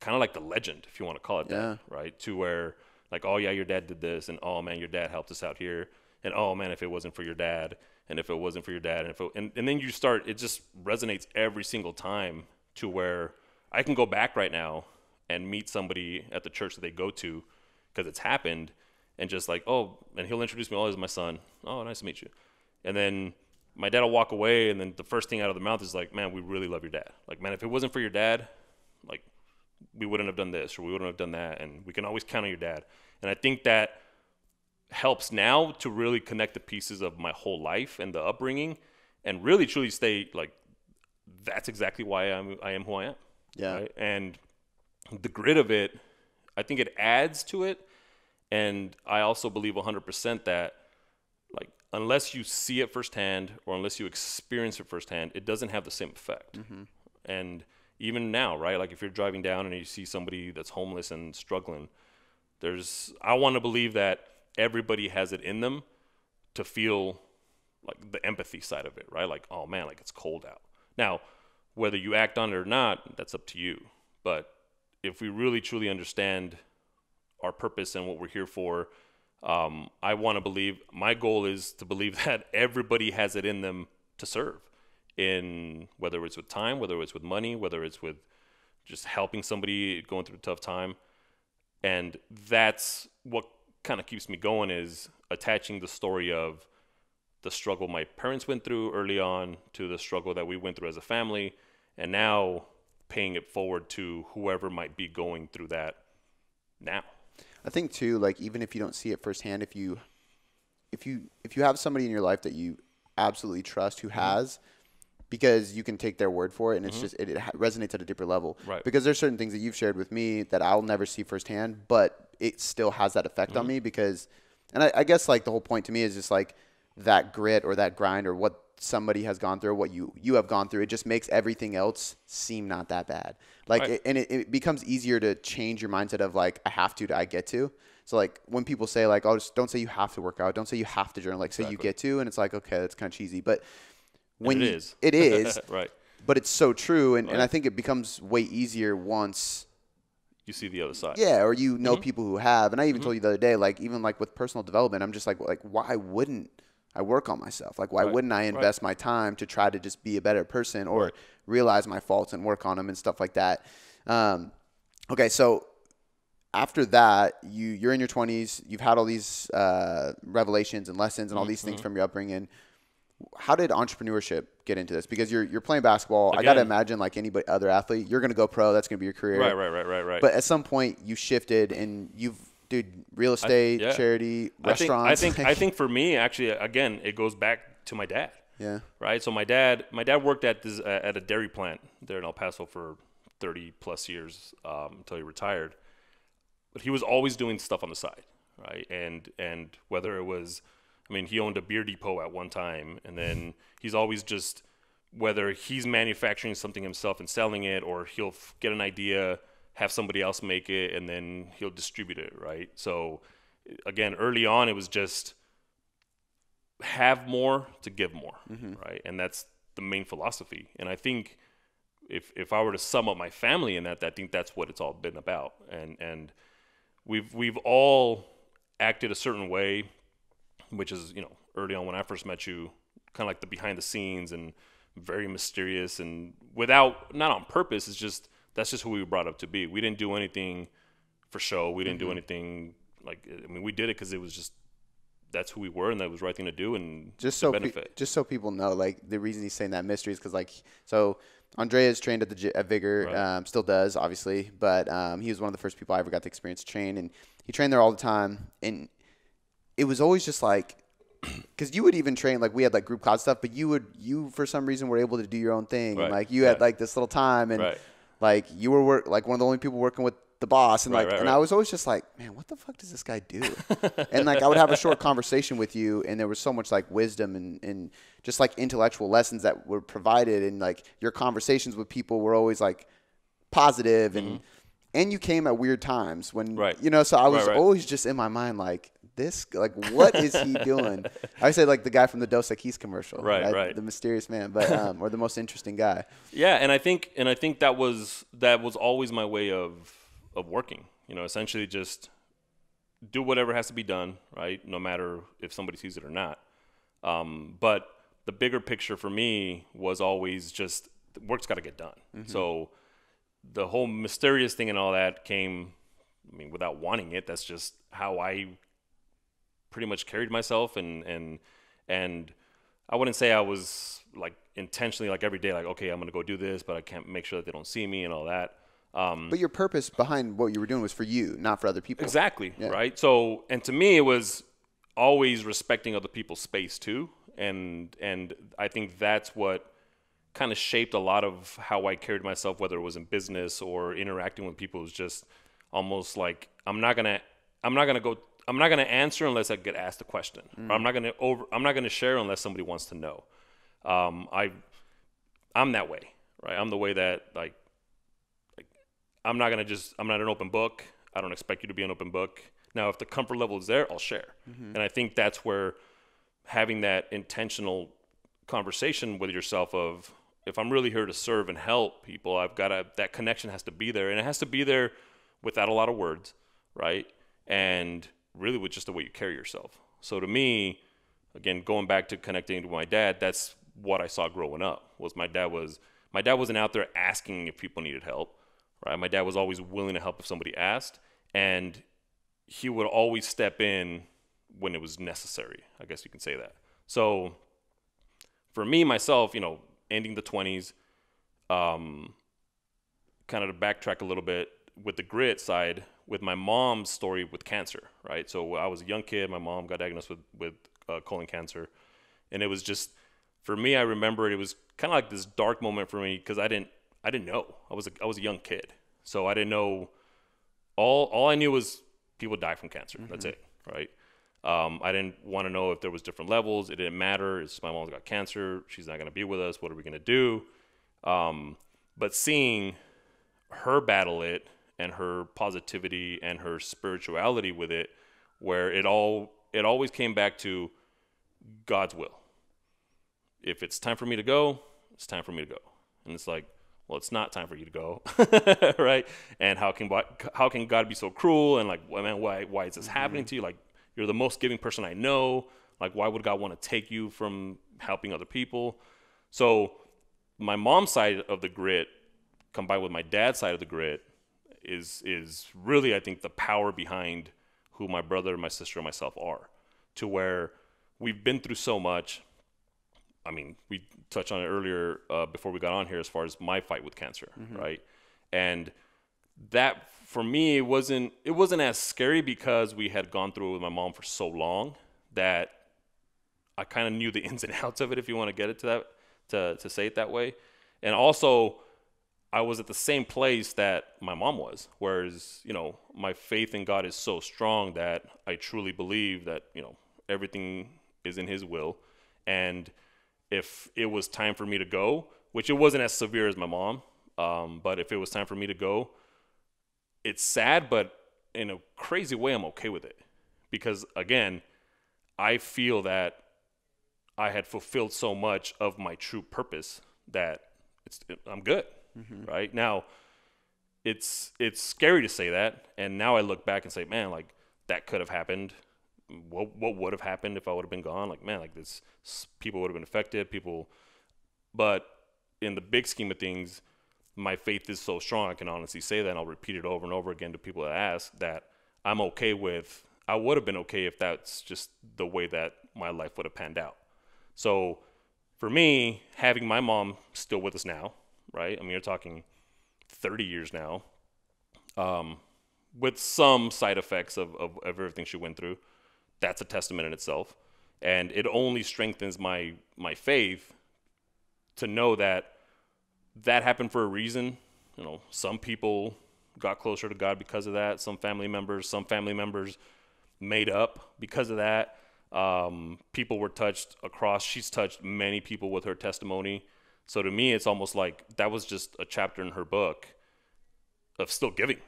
kind of like the legend, if you want to call it Yeah. that, right? To where like, oh yeah, your dad did this, and oh man, your dad helped us out here, and oh man, if it wasn't for your dad, and if it wasn't for your dad, and if it, and, and then you start, it just resonates every single time to where I can go back right now and meet somebody at the church that they go to because it's happened, and just like, oh, and he'll introduce me, oh, this is my son, oh, nice to meet you, and then my dad will walk away, and then the first thing out of the mouth is like, man, we really love your dad. Like, man, if it wasn't for your dad, like we wouldn't have done this or we wouldn't have done that and we can always count on your dad. And i think that helps now to really connect the pieces of my whole life and the upbringing and really truly stay like that's exactly why i'm i am who i am. Yeah. right? and the grit of it i think it adds to it. And i also believe 100% that like unless you see it firsthand or unless you experience it firsthand it doesn't have the same effect. Mm-hmm. And even now right? Like if you're driving down and you see somebody that's homeless and struggling there's i want to believe that everybody has it in them to feel like the empathy side of it right? Like oh man like it's cold out. Now whether you act on it or not that's up to you. But if we really truly understand our purpose and what we're here for um, i want to believe my goal is to believe that everybody has it in them to serve in whether it's with time whether it's with money whether it's with just helping somebody going through a tough time. And that's what kind of keeps me going is attaching the story of the struggle my parents went through early on to the struggle that we went through as a family and now paying it forward to whoever might be going through that now. I think too, like even if you don't see it firsthand, if you if you if you have somebody in your life that you absolutely trust who mm-hmm. has, because you can take their word for it, and it's mm-hmm. just it, it resonates at a deeper level. Right. Because there's certain things that you've shared with me that I'll never see firsthand, but it still has that effect on mm-hmm. me because, and I, I guess like the whole point to me is just like that grit or that grind or what somebody has gone through, what you you have gone through. It just makes everything else seem not that bad. Like, Right. it, and it, it becomes easier to change your mindset of like I have to to I get to. So like when people say like oh just don't say you have to work out, don't say you have to journal, like say you get to, and it's like okay that's kind of cheesy, but when it you- is. it is, right but it's so true, and, and I think it becomes way easier once you see the other side yeah, or you know Mm-hmm. people who have. And I even told you the other day, like even like with personal development, I'm just like like why wouldn't I work on myself? Like why Right, wouldn't I right. invest my time to try to just be a better person or realize my faults and work on them and stuff like that? Um, okay, so after that, you you're in your 20s. You've had all these uh, revelations and lessons and all these Mm-hmm. things from your upbringing. How did entrepreneurship get into this? Because you're you're playing basketball. I got to imagine like anybody other athlete, you're going to go pro. That's going to be your career. right right right right right But at some point, you shifted and you've dude, real estate, yeah. charity, I think restaurants. I think I think for me actually again it goes back to my dad. yeah. right? So my dad, my dad worked at this uh, at a dairy plant there in El Paso for 30 plus years um, until he retired. But he was always doing stuff on the side, right? And and whether it was, I mean, he owned a beer depot at one time, and then he's always just whether he's manufacturing something himself and selling it, or he'll f- get an idea, have somebody else make it, and then he'll distribute it, right? So again, early on, it was just have more to give more, mm-hmm. right? And that's the main philosophy. And I think if if I were to sum up my family in that, I think that's what it's all been about. And and we've we've all acted a certain way, which is you know early on when I first met you, kind of like the behind the scenes and very mysterious and without not on purpose. It's just that's just who we were brought up to be. We didn't do anything for show. We didn't do anything like I mean we did it because it was just that's who we were and that was the right thing to do and just so pe- just so people know, like the reason he's saying that mystery is because like so Andres trained at the at Vigor, Right. um, still does obviously, but um, he was one of the first people I ever got to experience train, and he trained there all the time, and it was always just like. Because you would even train like we had like group cod stuff, but you would you for some reason were able to do your own thing. Right. And, like you had like this little time, and Right. like you were work like one of the only people working with the boss, and Right, like and. I was always just like, man, what the fuck does this guy do? and like I would have a short conversation with you, and there was so much like wisdom and and just like intellectual lessons that were provided, and like your conversations with people were always like positive and. And you came at weird times when, Mm-hmm. Right. you know, so I was always just in my mind like, this, like, what is he doing? I say like the guy from the Dos Equis commercial, Right, right. The mysterious man, but um, or the most interesting guy. Yeah, and I think and I think that was that was always my way of of working. You know, essentially just do whatever has to be done, right? No matter if somebody sees it or not. Um, but the bigger picture for me was always just work's got to get done. So the whole mysterious thing and all that came, I mean, without wanting it. That's just how I pretty much carried myself, and and and I wouldn't say I was like intentionally like every day like okay I'm gonna go do this, but I can't make sure that they don't see me and all that. Um, But your purpose behind what you were doing was for you, not for other people. Exactly. Right. So, and to me, it was always respecting other people's space too, and and I think that's what kind of shaped a lot of how I carried myself, whether it was in business or interacting with people. It was just almost like I'm not gonna I'm not gonna go I'm not gonna answer unless I get asked a question. Or I'm not gonna over I'm not gonna share unless somebody wants to know. Um, I I'm that way, right? I'm the way that like I'm not gonna just I'm not an open book. I don't expect you to be an open book. Now, if the comfort level is there, I'll share. And I think that's where having that intentional conversation with yourself of if I'm really here to serve and help people, I've got to that connection has to be there, and it has to be there without a lot of words, right? And really with just the way you carry yourself. So to me, again, going back to connecting to my dad, that's what I saw growing up. Was my dad was my dad wasn't out there asking if people needed help, right? My dad was always willing to help if somebody asked, and he would always step in when it was necessary. I guess you can say that. So for me myself, you know, ending the 20s, um, kind of to backtrack a little bit with the grit side, with my mom's story with cancer, right? So I was a young kid. My mom got diagnosed with with uh, colon cancer, and it was just for me. I remember it was kind of like this dark moment for me because I didn't I didn't know. I was a, I was a young kid, so I didn't know. All all I knew was people die from cancer. That's it, right? Um, I didn't want to know if there was different levels. It didn't matter. It's my mom's got cancer. She's not going to be with us. What are we going to do? Um, but seeing her battle it and her positivity and her spirituality with it, where it all it always came back to God's will. If it's time for me to go, it's time for me to go. And it's like, well, it's not time for you to go, right? And how can how can God be so cruel? And like, well, man, why why is this mm-hmm. happening to you? Like, you're the most giving person I know. Like, why would God want to take you from helping other people? So, my mom's side of the grit, combined with my dad's side of the grit, is is really I think the power behind who my brother, my sister, and myself are. To where we've been through so much. I mean, we touched on it earlier uh, before we got on here, as far as my fight with cancer, right? And that for me it wasn't it wasn't as scary because we had gone through it with my mom for so long that I kind of knew the ins and outs of it if you want to get it to that to to say it that way. And also I was at the same place that my mom was, whereas, you know, my faith in God is so strong that I truly believe that, you know, everything is in his will and if it was time for me to go, which it wasn't as severe as my mom, um, but if it was time for me to go, it's sad, but in a crazy way, I'm okay with it. Because again, I feel that I had fulfilled so much of my true purpose that it's I'm good. Mm-hmm. Right now, it's it's scary to say that, and now I look back and say, man, like that could have happened. What what would have happened if I would have been gone? Like man, like this, people would have been affected. People, but in the big scheme of things, my faith is so strong. I can honestly say that, and I'll repeat it over and over again to people that ask that I'm okay with. I would have been okay if that's just the way that my life would have panned out. So, for me, having my mom still with us now, right? I mean, you're talking 30 years now, um, with some side effects of, of, everything she went through. That's a testament in itself, and it only strengthens my my faith to know that that happened for a reason. You know, some people got closer to God because of that. Some family members, some family members made up because of that. Um, people were touched across. She's touched many people with her testimony. So to me, it's almost like that was just a chapter in her book of still giving,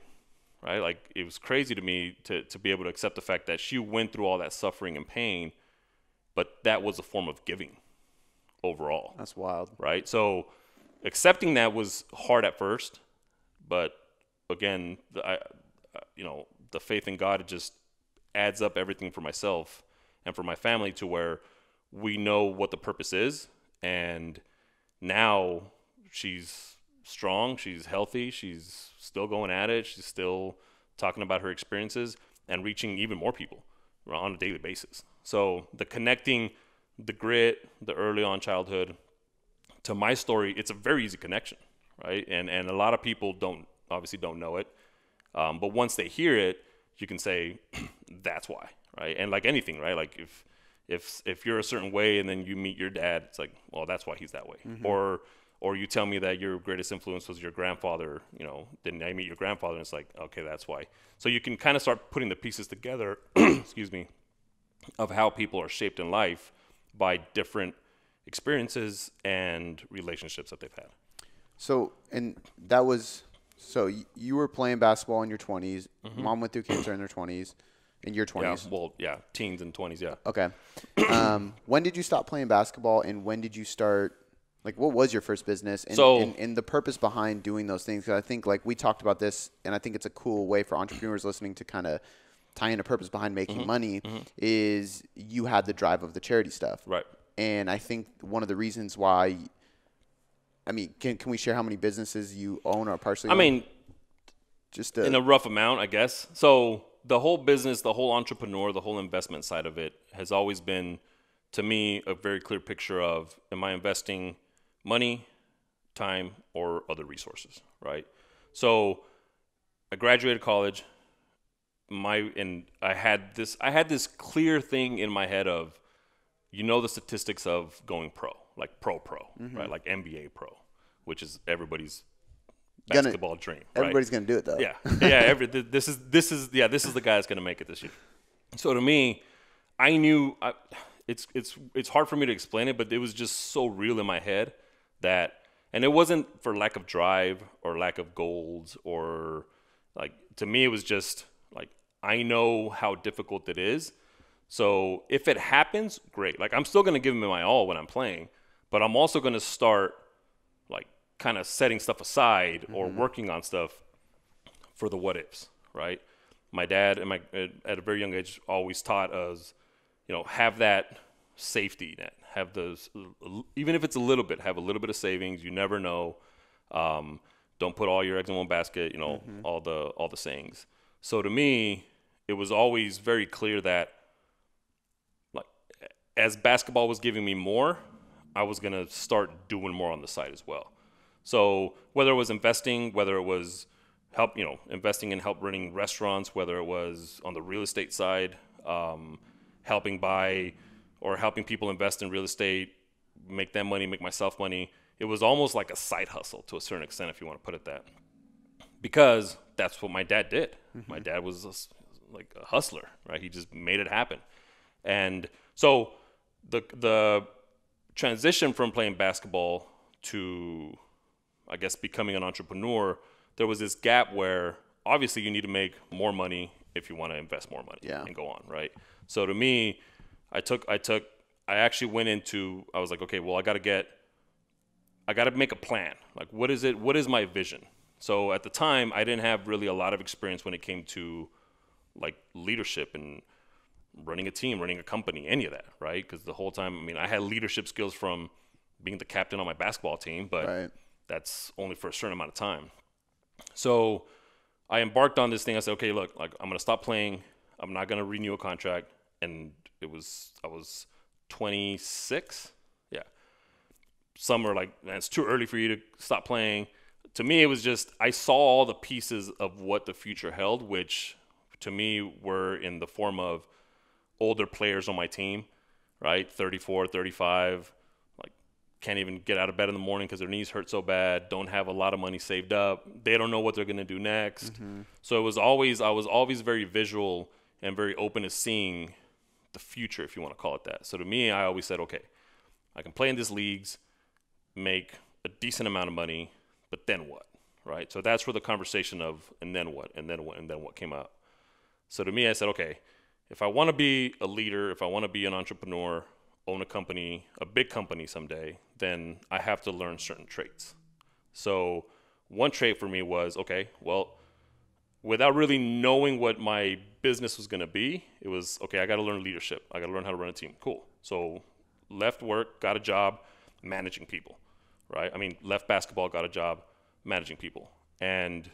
right? Like it was crazy to me to to be able to accept the fact that she went through all that suffering and pain, but that was a form of giving overall. That's wild, right? So accepting that was hard at first, but again, I, you know, the faith in God just adds up everything for myself and for my family to where we know what the purpose is and now she's strong she's healthy she's still going at it she's still talking about her experiences and reaching even more people on a daily basis so the connecting the grit the early on childhood to my story, it's a very easy connection, right? And and a lot of people don't obviously don't know it, um, but once they hear it, you can say that's why, right? And like anything, right? Like if if if you're a certain way and then you meet your dad, it's like, well, that's why he's that way. Mm-hmm. Or or you tell me that your greatest influence was your grandfather, you know, then I meet your grandfather and it's like, okay, that's why. So you can kind of start putting the pieces together, excuse me, of how people are shaped in life by different experiences and relationships that they've had. So, and that was so you were playing basketball in your 20s. Mm-hmm. Mom went through cancer in her 20s. In your 20s. Yeah, well, yeah, teens and 20s, yeah. Okay. Um, when did you stop playing basketball and when did you start like what was your first business and, so, and, and the purpose behind doing those things Because i think like we talked about this and i think it's a cool way for entrepreneurs listening to kind of tie in a purpose behind making mm-hmm, money mm-hmm. is you had the drive of the charity stuff right and I think one of the reasons why, I mean, can can we share how many businesses you own or partially? I own? mean, just a, in a rough amount, I guess. So the whole business, the whole entrepreneur, the whole investment side of it has always been, to me, a very clear picture of: Am I investing money, time, or other resources? Right. So I graduated college. My and I had this I had this clear thing in my head of you know the statistics of going pro, like pro pro, mm-hmm. right? Like NBA pro, which is everybody's basketball gonna, dream. Everybody's gonna do it though. Yeah, yeah. Every this is this is yeah this is the guy that's gonna make it this year. So to me, I knew I, it's it's it's hard for me to explain it, but it was just so real in my head that, and it wasn't for lack of drive or lack of goals or like to me it was just like I know how difficult it is so if it happens, great. Like I'm still gonna give him my all when I'm playing, but I'm also gonna start kind of setting stuff aside mm-hmm. or working on stuff for the what ifs, right? My dad and my at a very young age always taught us, you know, have that safety net, have those even if it's a little bit, have a little bit of savings. You never know. Um, don't put all your eggs in one basket. You know, mm-hmm. all the all the sayings. So to me, it was always very clear that like as basketball was giving me more, I was going to start doing more on the side as well. So whether it was investing, whether it was help, you know, investing in help running restaurants, whether it was on the real estate side, um, helping buy or helping people invest in real estate, make them money, make myself money. It was almost like a side hustle to a certain extent, if you want to put it that, because that's what my dad did. Mm-hmm. My dad was a, like a hustler, right? He just made it happen, and so the the transition from playing basketball to, I guess, becoming an entrepreneur, there was this gap where obviously you need to make more money if you want to invest more money yeah. and go on, right? So to me, I took I took I actually went into I was like, okay, well I got to get I got to make a plan. Like what is it what is my vision? So at the time, I didn't have really a lot of experience when it came to like leadership and running a team, running a company, any of that, right? Because the whole time, I mean, I had leadership skills from being the captain on my basketball team, but right. That's only for a certain amount of time. So I embarked on this thing. I said, okay, look, like I'm gonna stop playing. I'm not gonna renew a contract. And it was I was 26. Yeah. Some were like, it's too early for you to stop playing. To me, it was just I saw all the pieces of what the future held, which to me were in the form of older players on my team, right? 34, 35, like can't even get out of bed in the morning because their knees hurt so bad, don't have a lot of money saved up. They don't know what they're going to do next. Mm-hmm. So it was always, I was always very visual and very open to seeing the future, if you want to call it that. So to me, I always said, okay, I can play in these leagues, make a decent amount of money, but then what? Right? So that's where the conversation of and then what, and then what, and then what came up. So to me, I said, okay, if I want to be a leader, if I want to be an entrepreneur, own a company, a big company someday, then I have to learn certain traits. So one trait for me was okay, well, without really knowing what my business was going to be, it was okay, I got to learn leadership. I got to learn how to run a team. Cool. So left work, got a job managing people, right? I mean, left basketball, got a job managing people. And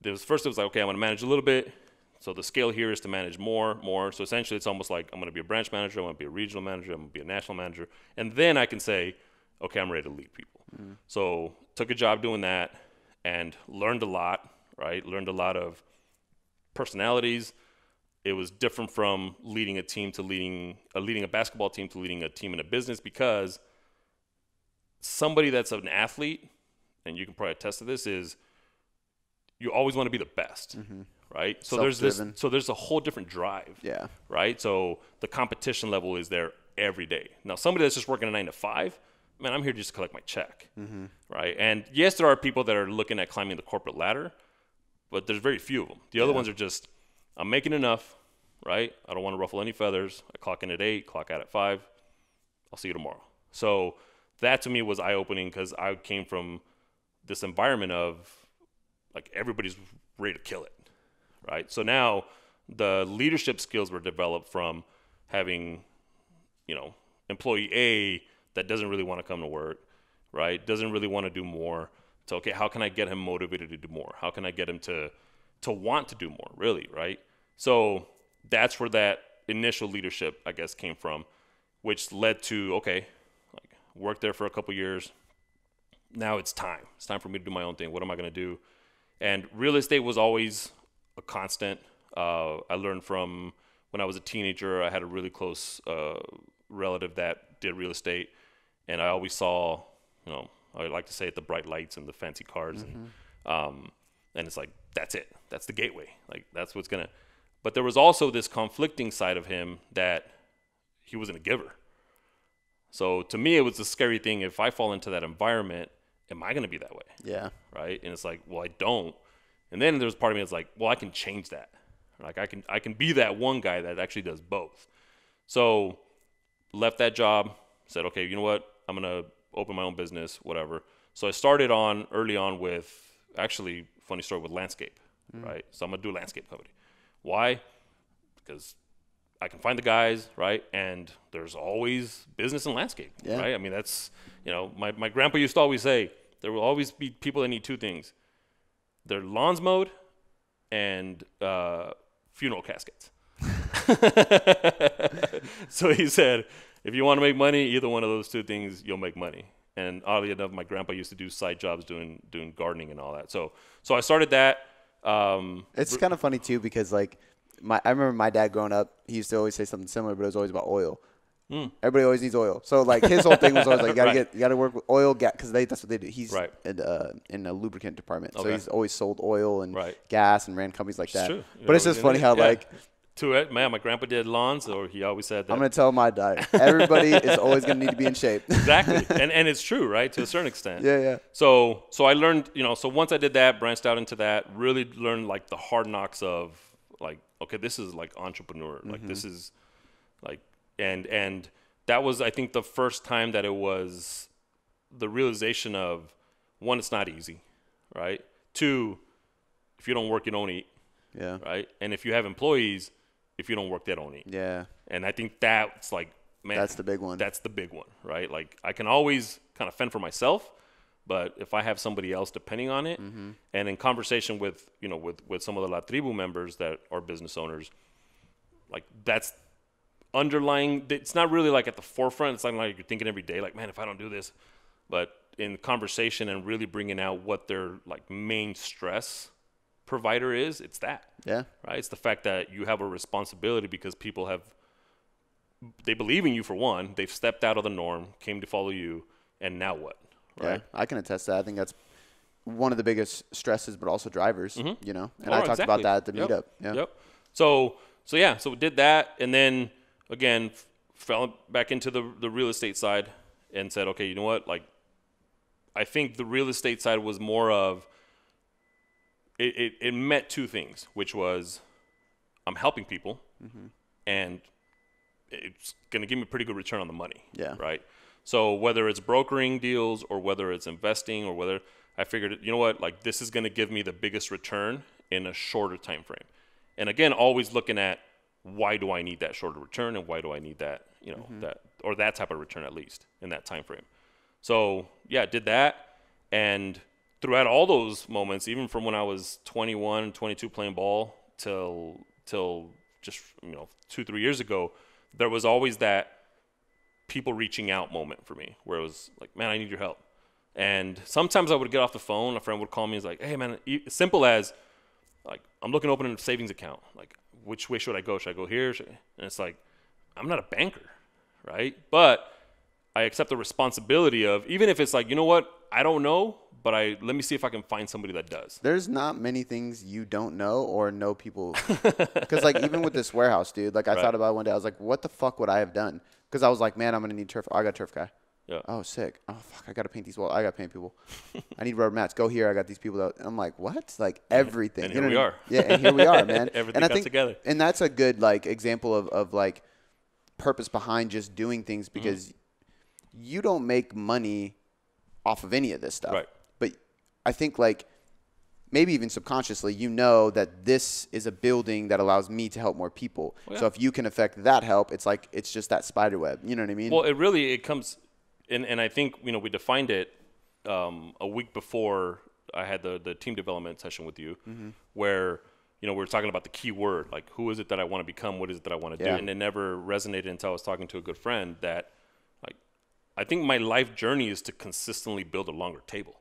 there was first it was like, okay, I'm going to manage a little bit, so the scale here is to manage more, more. So essentially, it's almost like I'm going to be a branch manager, I'm going to be a regional manager, I'm going to be a national manager, and then I can say, okay, I'm ready to lead people. Mm. So took a job doing that, and learned a lot. Right, learned a lot of personalities. It was different from leading a team to leading uh, leading a basketball team to leading a team in a business because somebody that's an athlete, and you can probably attest to this, is you always want to be the best. Mm-hmm right? So there's this so there's a whole different drive. Yeah. Right? So the competition level is there every day. Now somebody that's just working a 9 to 5, man, I'm here just to collect my check. Mm-hmm. Right? And yes, there are people that are looking at climbing the corporate ladder, but there's very few of them. The other yeah. ones are just I'm making enough, right? I don't want to ruffle any feathers. I clock in at 8, clock out at 5. I'll see you tomorrow. So that to me was eye opening because I came from this environment of like everybody's ready to kill it right? So now the leadership skills were developed from having, you know, employee A that doesn't really want to come to work, right? Doesn't really want to do more. So okay, how can I get him motivated to do more? How can I get him to to want to do more, really, right? So that's where that initial leadership, I guess, came from, which led to okay, like work there for a couple years. Now it's time. It's time for me to do my own thing. What am I going to do? And real estate was always a constant. Uh, I learned from when I was a teenager. I had a really close uh, relative that did real estate, and I always saw, you know, I like to say it, the bright lights and the fancy cars, mm-hmm. and um, and it's like that's it. That's the gateway. Like that's what's gonna. But there was also this conflicting side of him that he wasn't a giver. So to me, it was a scary thing. If I fall into that environment, am I going to be that way? Yeah. Right. And it's like, well, I don't. And then there's part of me that's like, well, I can change that. Like I can I can be that one guy that actually does both. So left that job, said, okay, you know what? I'm gonna open my own business, whatever. So I started on early on with actually funny story with landscape, mm. right? So I'm gonna do a landscape company. Why? Because I can find the guys, right? And there's always business in landscape, yeah. right? I mean, that's, you know, my, my grandpa used to always say, there will always be people that need two things their lawns mowed and uh, funeral caskets. so he said, if you want to make money, either one of those two things, you'll make money. And oddly enough, my grandpa used to do side jobs doing doing gardening and all that. So so I started that. Um, It's kind of funny too because like my I remember my dad growing up, he used to always say something similar, but it was always about oil. Everybody always needs oil, so like his whole thing was always like, you gotta. Right. get, you gotta work with oil, gas, because they that's what they do. He's Right. in, uh, in a lubricant department, so he's always sold oil and Right. gas and ran companies like that. But it's just funny how yeah. like to it, man. My grandpa did lawns, or he always said that. I'm gonna tell my dad, everybody is always gonna need to be in shape. exactly, and and it's true, right? To a certain extent. yeah, yeah. So so I learned, you know, so once I did that, branched out into that, really learned like the hard knocks of like, okay, this is like entrepreneur. Like this is like and and that was I think the first time that it was the realization of one, it's not easy, right? Two, if you don't work, you don't eat, Yeah. right? And if you have employees, if you don't work, they don't eat. Yeah. And I think that's like man, That's the big one. That's the big one, right? Like I can always kind of fend for myself, but if I have somebody else depending on it, Mm-hmm. and in conversation with you know with with some of the La Tribu members that are business owners, like that's underlying. It's not really like at the forefront. It's not like you're thinking every day, like man, if I don't do this, but in conversation and really bringing out what their like main stress provider is, it's that Yeah. right? It's the fact that you have a responsibility because people have they believe in you for one. They've stepped out of the norm, came to follow you, and now what? Yeah, Right? I can attest to that. I think that's one of the biggest stresses, but also drivers. Mm-hmm. You know, and Oh, I talked exactly. about that at the Yep. meetup. Yeah. Yep. So so yeah, so we did that, and then again f- fell back into the the real estate side and said, okay, you know what? Like, I think the real estate side was more of it. It, it meant two things, which was I'm helping people, Mm-hmm. and it's going to give me a pretty good return on the money. Yeah. Right. So whether it's brokering deals or whether it's investing or whether I figured, you know what, like this is going to give me the biggest return in a shorter time frame. And again, always looking at why do I need that shorter return and why do I need that, you know, mm-hmm. that or that type of return at least in that time frame. So yeah, did that, and throughout all those moments, even from when I was 21, 22 playing ball till till just you know two three years ago, there was always that people reaching out moment for me where it was like, man, I need your help. And sometimes I would get off the phone, a friend would call me, he's like, hey man, simple as like I'm looking to open a savings account. Like, which way should I go? Should I go here? I? And it's like, I'm not a banker, right? But I accept the responsibility of even if it's like, you know what, I don't know, but I let me see if I can find somebody that does. There's not many things you don't know or know people. Because like even with this warehouse, dude, like I Right. thought about it one day. I was like, what the fuck would I have done? Because I was like, man, I'm gonna need turf. I got turf guy. Yeah. Oh, sick. Oh, fuck. I gotta paint these walls. I gotta paint people. I need rubber mats. Go here. I got these people. That I'm like, what? Like everything. and You here know we are. Yeah, and here we are, man. Everything and I got think, together. And that's a good like example of of like purpose behind just doing things Mm-hmm. because you don't make money off of any of this stuff. Right. But I think like maybe even subconsciously you know that this is a building that allows me to help more people. Oh, yeah. So if you can affect that help, it's like it's just that spider web. You know what I mean? Well, it really it comes, and and I think you know we defined it um, a week before I had the the team development session with you, where you know we were talking about the key word, like who is it that I want to become, what is it that I want to Yeah. do, and it never resonated until I was talking to a good friend that like I think my life journey is to consistently build a longer table,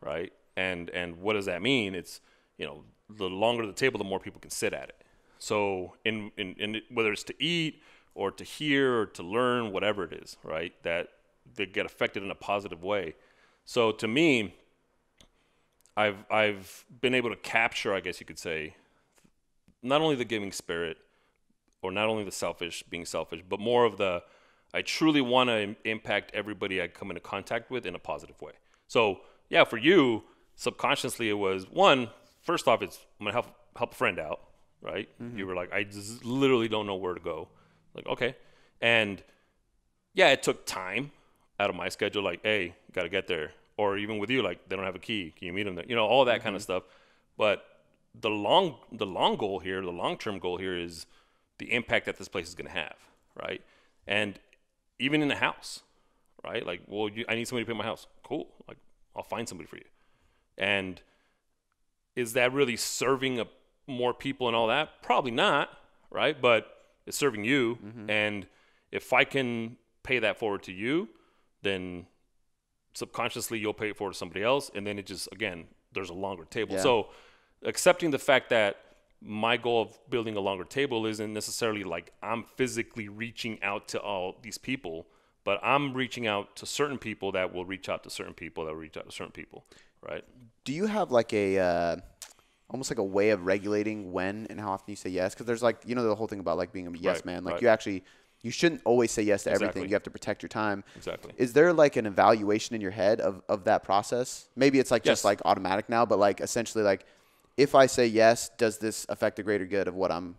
right? And and what does that mean? It's you know the longer the table, the more people can sit at it. So in in, in whether it's to eat or to hear or to learn, whatever it is, right? That they get affected in a positive way. So to me, I've I've been able to capture, I guess you could say, not only the giving spirit or not only the selfish being selfish, but more of the I truly want to impact everybody I come into contact with in a positive way. So yeah, for you, subconsciously it was one. First off, it's I'm gonna help help a friend out, right? Mm-hmm. You were like, I just literally don't know where to go. Like okay, and yeah, it took time out of my schedule. Like, hey, got to get there, or even with you, like they don't have a key. Can you meet them there? You know, all that kind of mm-hmm. stuff. But the long the long goal here, the long term goal here is the impact that this place is going to have, right? And even in the house, right? Like, well, you, I need somebody to paint my house. Cool. Like, I'll find somebody for you. And is that really serving a, more people and all that? Probably not, right? But it's serving you. Mm-hmm. And if I can pay that forward to you, then subconsciously you'll pay it forward to somebody else, and then it just again there's a longer table. Yeah. So accepting the fact that my goal of building a longer table isn't necessarily like I'm physically reaching out to all these people, but I'm reaching out to certain people that will reach out to certain people that will reach out to certain people, right? Do you have like a uh, almost like a way of regulating when and how often you say yes? Because there's like you know the whole thing about like being a yes Right, man. Like right. you actually you shouldn't always say yes to everything. You have to protect your time. Exactly. Is there like an evaluation in your head of, of that process? Maybe it's like just like automatic now, but like essentially like if I say yes, does this affect the greater good of what I'm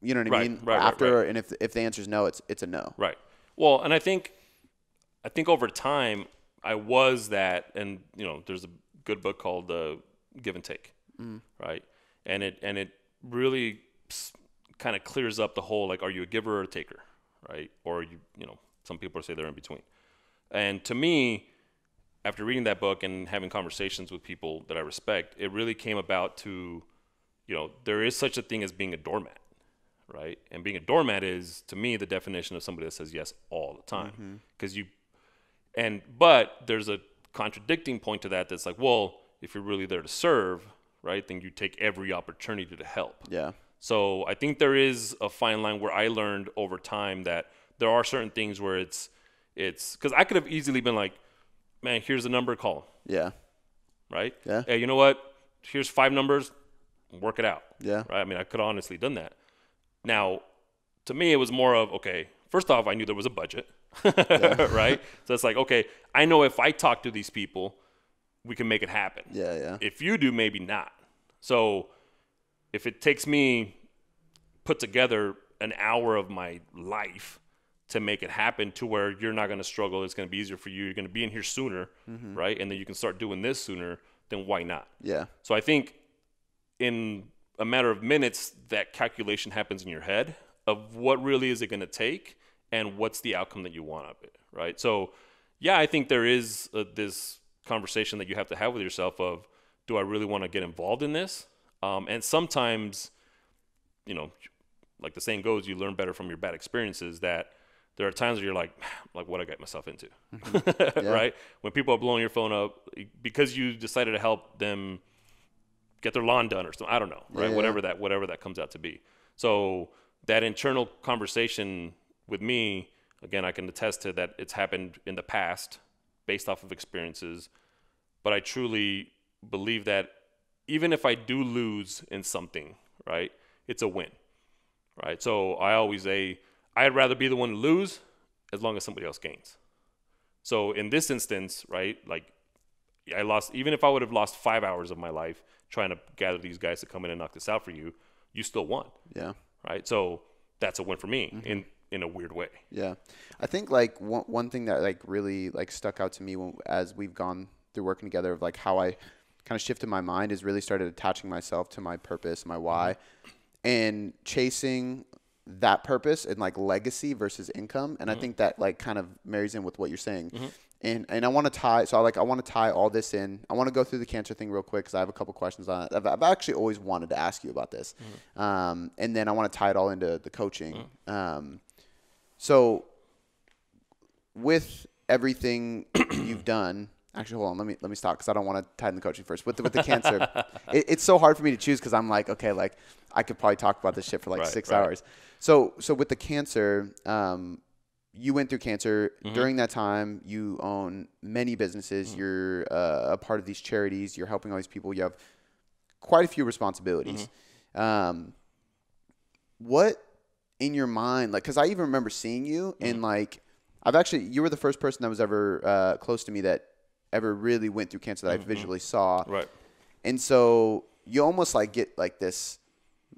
you know what I Right, mean? right, After right. and if if the answer is no, it's it's a no. Right. Well, and I think, I think over time I was that, and you know, there's a good book called uh, Give and Take, right? And it and it really kind of clears up the whole like, are you a giver or a taker, right? Or you, you know, some people say they're in between. And to me, after reading that book and having conversations with people that I respect, it really came about to, you know, there is such a thing as being a doormat, right? And being a doormat is, to me, the definition of somebody that says yes all the time. Mm-hmm. Because you, and, but there's a contradicting point to that that's like, well, if you're really there to serve, right, then you take every opportunity to help. Yeah. So I think there is a fine line where I learned over time that there are certain things where it's it's because I could have easily been like, man, here's the number, call, Yeah. right? Yeah. Hey, you know what? Here's five numbers, work it out. Yeah. Right. I mean, I could have honestly done that. Now, to me, it was more of okay. First off, I knew there was a budget, right? So it's like, okay, I know if I talk to these people, we can make it happen. Yeah, yeah. If you do, maybe not. So if it takes me put together an hour of my life to make it happen to where you're not going to struggle, it's going to be easier for you. You're going to be in here sooner, right? And then you can start doing this sooner. Then why not? Yeah. So I think in a matter of minutes, that calculation happens in your head of what really is it going to take and what's the outcome that you want of it, right? So, yeah, I think there is uh this conversation that you have to have with yourself of, do I really want to get involved in this? Um, and sometimes, you know, like the saying goes, you learn better from your bad experiences. That there are times where you're like, like what I got myself into, right? When people are blowing your phone up because you decided to help them get their lawn done or something. I don't know, right? Yeah. Whatever that whatever that comes out to be. So that internal conversation with me, again, I can attest to that it's happened in the past based off of experiences. But I truly believe that even if I do lose in something, right, it's a win. Right. So I always say I'd rather be the one to lose as long as somebody else gains. So in this instance, right, like I lost even if I would have lost five hours of my life trying to gather these guys to come in and knock this out for you, you still won, Yeah. right? So that's a win for me mm-hmm. in in a weird way. Yeah, I think like one one thing that like really like stuck out to me when, as we've gone through working together of like how I kind of shifted my mind is really started attaching myself to my purpose, my mm-hmm. why, and chasing that purpose and like legacy versus income. And I mm-hmm. think that like kind of marries in with what you're saying. Mm-hmm. And and I want to tie so I like I want to tie all this in. I want to go through the cancer thing real quick because I have a couple questions on it. I've, I've actually always wanted to ask you about this, um, and then I want to tie it all into the coaching. Um, so, with everything you've done, actually, hold on. Let me let me stop because I don't want to tie in the coaching first. With the, with the cancer, it, it's so hard for me to choose because I'm like, okay, like I could probably talk about this shit for like Right, six right. hours. So, so with the cancer, um, you went through cancer Mm-hmm. during that time. You own many businesses. You're uh, a part of these charities. You're helping all these people. You have quite a few responsibilities. Mm-hmm. Um, what in your mind, like, because I even remember seeing you Mm-hmm. and like, I've actually, you were the first person that was ever uh, close to me that ever really went through cancer that I visually saw. Mm-hmm. Right. And so you almost like get like this,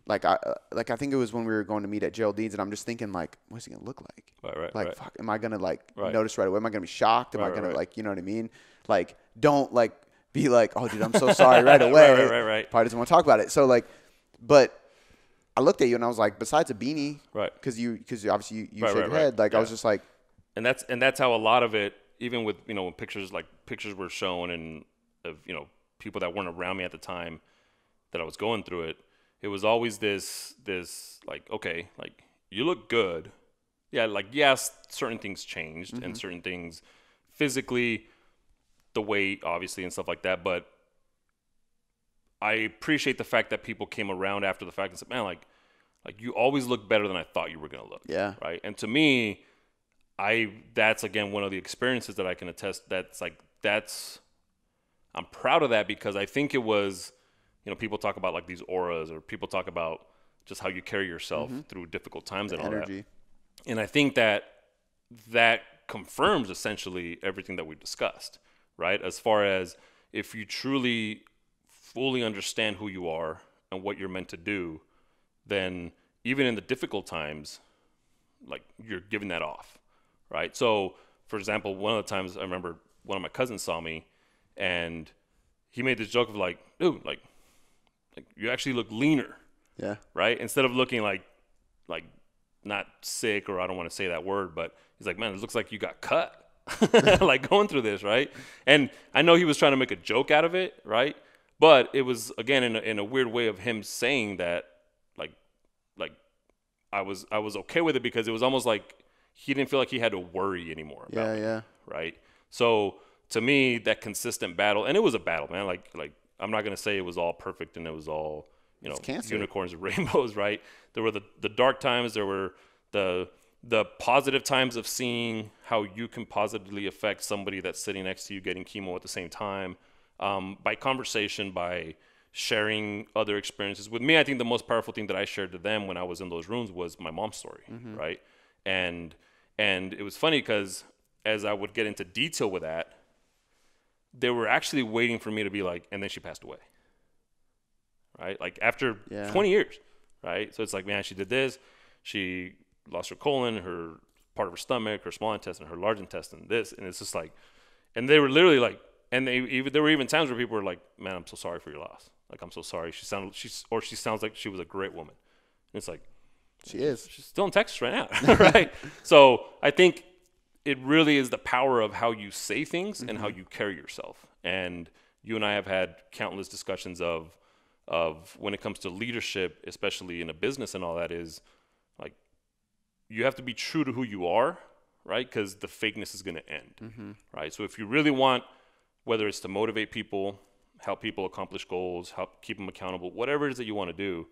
like I uh, like I think it was when we were going to meet at Geraldine's, and I'm just thinking like, what's he gonna look like? Right, right, Like, right. fuck, am I gonna like Right. notice right away? Am I gonna be shocked? Am Right, I gonna like, you know what I mean? Like, don't like be like, oh, dude, I'm so sorry right away. right, right, right. Probably doesn't want to talk about it. So like, but I looked at you and I was like, besides a beanie, Right. Because you, because obviously you, you Right, shake right, your head. Like I was just like, and that's and that's how a lot of it even with you know when pictures like pictures were shown and of you know people that weren't around me at the time that I was going through it it was always this this like okay like you look good yeah like yes certain things changed and mm-hmm. certain things physically the weight, obviously, and stuff like that. But I appreciate the fact that people came around after the fact and said, "Man, like, like you always look better than I thought you were gonna look." Yeah. Right. And to me, I that's again one of the experiences that I can attest. That's like that's I'm proud of that because I think it was, you know, people talk about like these auras or people talk about just how you carry yourself mm-hmm. through difficult times and all that. Energy. And I think that that confirms essentially everything that we discussed, right? As far as if you truly fully understand who you are and what you're meant to do, then even in the difficult times, like you're giving that off, right? So, for example, one of the times I remember one of my cousins saw me and he made this joke of like, dude, like, like you actually look leaner Yeah. right? Instead of looking like like not sick or I don't want to say that word, but he's like, man, it looks like you got cut. like going through this, right? And I know he was trying to make a joke out of it, right? But it was again in a, in a weird way of him saying that like like I was I was okay with it because it was almost like he didn't feel like he had to worry anymore about Yeah. it Yeah. right? So to me, that consistent battle, and it was a battle, man. Like like I'm not gonna say it was all perfect and it was all you know unicorns and rainbows, right? There were the the dark times, there were the the positive times of seeing how you can positively affect somebody that's sitting next to you getting chemo at the same time um, by conversation, by sharing other experiences. With me, I think the most powerful thing that I shared to them when I was in those rooms was my mom's story, right? And and it was funny because as I would get into detail with that, they were actually waiting for me to be like, and then she passed away, right? Like after Yeah. 20 years, right? So it's like, man, she did this, she lost her colon, her part of her stomach, her small intestine, her large intestine, this, and it's just like, and they were literally like, and they even there were even times where people were like, man, I'm so sorry for your loss. Like I'm so sorry. She sounded she's or she sounds like she was a great woman. And it's like She is. she's still in Texas right now, right? So I think it really is the power of how you say things and how mm-hmm. you carry yourself. And you and I have had countless discussions of of when it comes to leadership, especially in a business and all that, is like you have to be true to who you are, right? Because the fakeness is going to end, mm-hmm. right? So if you really want, whether it's to motivate people, help people accomplish goals, help keep them accountable, whatever it is that you want to do,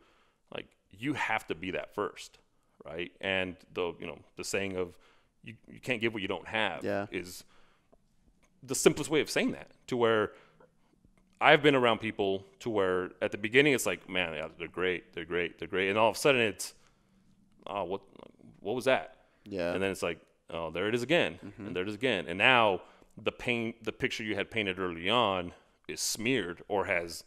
like you have to be that first, right? And the you know the saying of you, you can't give what you don't have Yeah. is the simplest way of saying that to where I've been around people to where at the beginning it's like, man, yeah, they're great, they're great, they're great, and all of a sudden it's, oh, what, what was that? Yeah. And then it's like, oh, there it is again, mm-hmm. and there it is again, and now the pain, the picture you had painted early on is smeared or has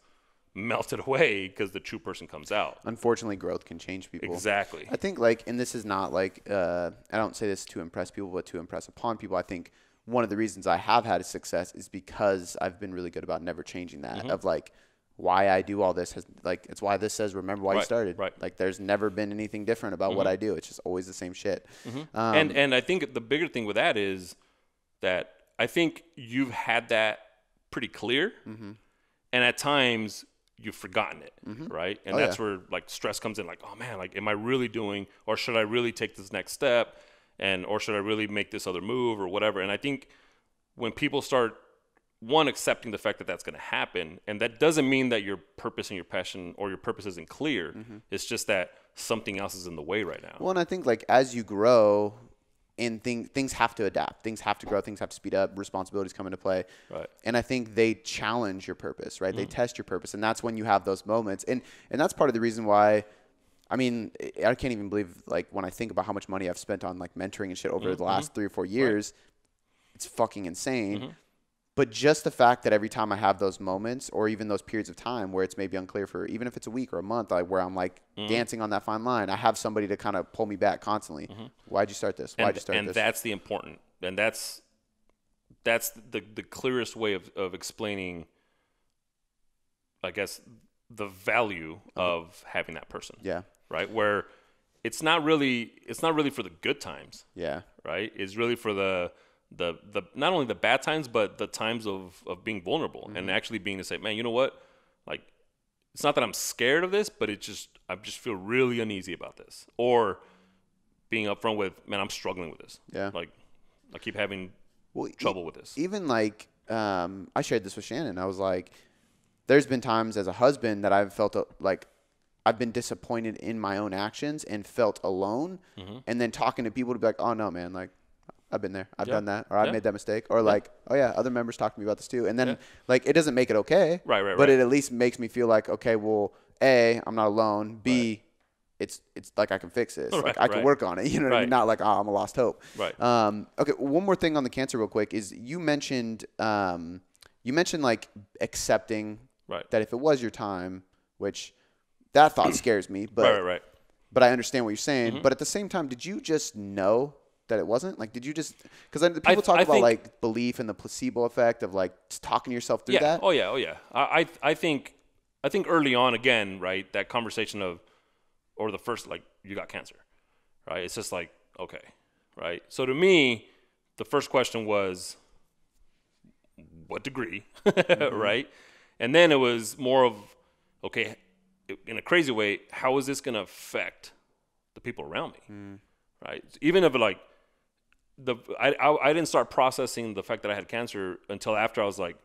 melted away because the true person comes out. Unfortunately, growth can change people. Exactly. I think like, and this is not like uh, I don't say this to impress people, but to impress upon people. I think one of the reasons I have had a success is because I've been really good about never changing that. Mm-hmm. Of like why I do all this has like it's why this says remember why you started. right. Mm-hmm. Like there's never been anything different about what I do. It's just always the same shit. Um, and and I think the bigger thing with that is that I think you've had that pretty clear, Mm-hmm. and at times you've forgotten it, mm-hmm. right? And Oh, that's yeah. where like stress comes in. Like, oh man, like, am I really doing, or should I really take this next step, and or should I really make this other move or whatever? And I think when people start one accepting the fact that that's going to happen and that doesn't mean that your purpose and your passion or your purpose isn't clear mm-hmm. it's just that something else is in the way right now Well, and I think like as you grow, and thing, things have to adapt. Things have to grow. Things have to speed up. Responsibilities come into play. Right. Mm. And I think they challenge your purpose, right? They test your purpose, and that's when you have those moments. And and that's part of the reason why. I mean, I can't even believe like when I think about how much money I've spent on like mentoring and shit over Mm-hmm. the last three or four years, it's fucking insane. But just the fact that every time I have those moments, or even those periods of time where it's maybe unclear for, even if it's a week or a month, like where I'm like Mm-hmm. dancing on that fine line, I have somebody to kind of pull me back constantly. Why'd you start this? Why'd and, you start and this? And that's the important and that's that's the the clearest way of, of explaining i guess the value of having that person yeah, right where it's not really it's not really for the good times yeah, right it's really for the the the not only the bad times but the times of of being vulnerable and actually being to say man you know what like it's not that i'm scared of this but it just i just feel really uneasy about this or being upfront with man i'm struggling with this Yeah. like i keep having Well, e- trouble with this even like um, I shared this with Shannon. I was like, there's been times as a husband that I've felt uh, like I've been disappointed in my own actions and felt alone. Mm-hmm. And then talking to people to be like, oh no, man, like I've been there, I've Yeah. done that, or I've Yeah. made that mistake, or like, oh yeah, other members talked to me about this too. And then like it doesn't make it okay, Right, right, But right. it at least makes me feel like, okay, well, a, I'm not alone. B, it's it's like I can fix this. like Right, I can right. work on it. You know what I mean? Not like oh, I'm a lost hope. Right. Um, okay, one more thing on the cancer, real quick, is you mentioned um, you mentioned like accepting Right. that if it was your time, which that thought scares me, but right, right, right. but I understand what you're saying. Mm-hmm. But at the same time, did you just know that it wasn't? Like, did you just because people talk I about think- like belief and the placebo effect of like talking yourself through yeah. that? Oh yeah. Oh yeah. I, I I think I think early on again, right? That conversation of or the first like you got cancer, right? It's just like okay, right? So to me, the first question was what degree, mm-hmm. right? And then it was more of okay, in a crazy way, how is this going to affect the people around me, mm. right? Even if like the I, I I didn't start processing the fact that I had cancer until after I was like,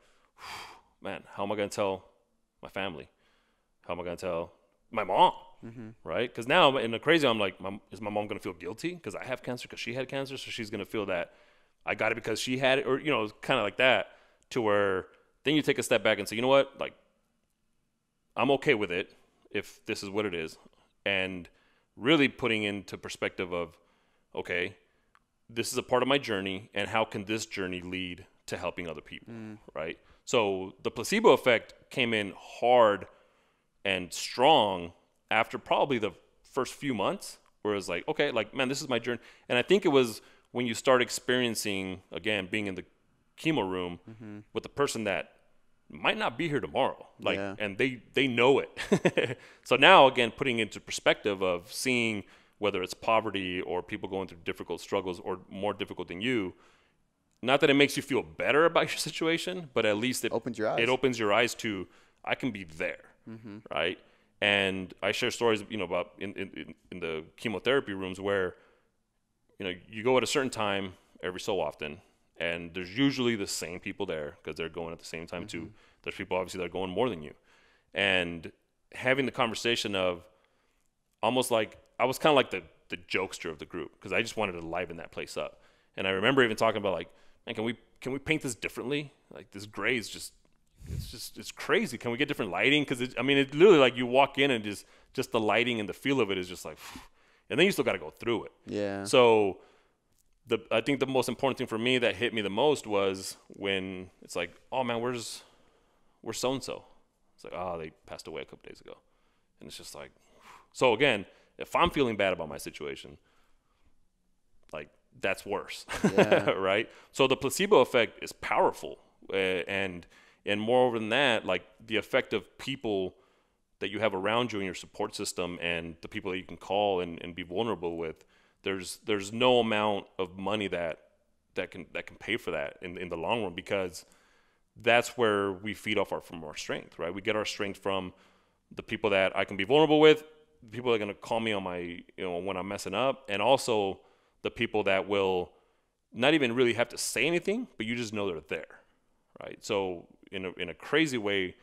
man, how am I going to tell my family? How am I going to tell my mom? Mm-hmm. Right? Because now I'm in the crazy, I'm like, my, is my mom going to feel guilty because I have cancer because she had cancer? So she's going to feel that I got it because she had it, or you know, kind of like that. To where then you take a step back and say, you know what, like I'm okay with it if this is what it is, and really putting into perspective of, okay, this is a part of my journey, and how can this journey lead to helping other people, mm. right? So the placebo effect came in hard and strong after probably the first few months, where it was like, okay, like man, this is my journey, and I think it was when you start experiencing again being in the chemo room mm-hmm. with the person that might not be here tomorrow like Yeah. and they they know it so now again putting into perspective of seeing whether it's poverty or people going through difficult struggles or more difficult than you not that it makes you feel better about your situation but at least it Opens your eyes. it opens your eyes to i can be there mm-hmm. right? And i share stories you know about in, in, in- in the chemotherapy rooms where you know you go at a certain time every so often and there's usually the same people there because they're going at the same time too. Mm-hmm. There's people obviously that are going more than you. And having the conversation of almost like i was kind of like the the jokester of the group because i just wanted to liven that place up. And i remember even talking about like man can we can we paint this differently? Like this gray is just it's just it's crazy. Can we get different lighting? Because i mean it literally like you walk in and just just the lighting and the feel of it is just like and then you still got to go through it. Yeah. so the I think the most important thing for me that hit me the most was when it's like, oh man, where's where's so and so? It's like, oh, they passed away a couple days ago, and it's just like, so again, if I'm feeling bad about my situation, like that's worse, Yeah. right? So the placebo effect is powerful, uh, and and moreover than that, like the effect of people that you have around you in your support system and the people that you can call and, and be vulnerable with there's there's no amount of money that that can that can pay for that in, in the long run because that's where we feed off our from our strength right we get our strength from the people that I can be vulnerable with people are going to call me on my you know when I'm messing up. And also the people that will not even really have to say anything but you just know they're there right? So in a, in a crazy way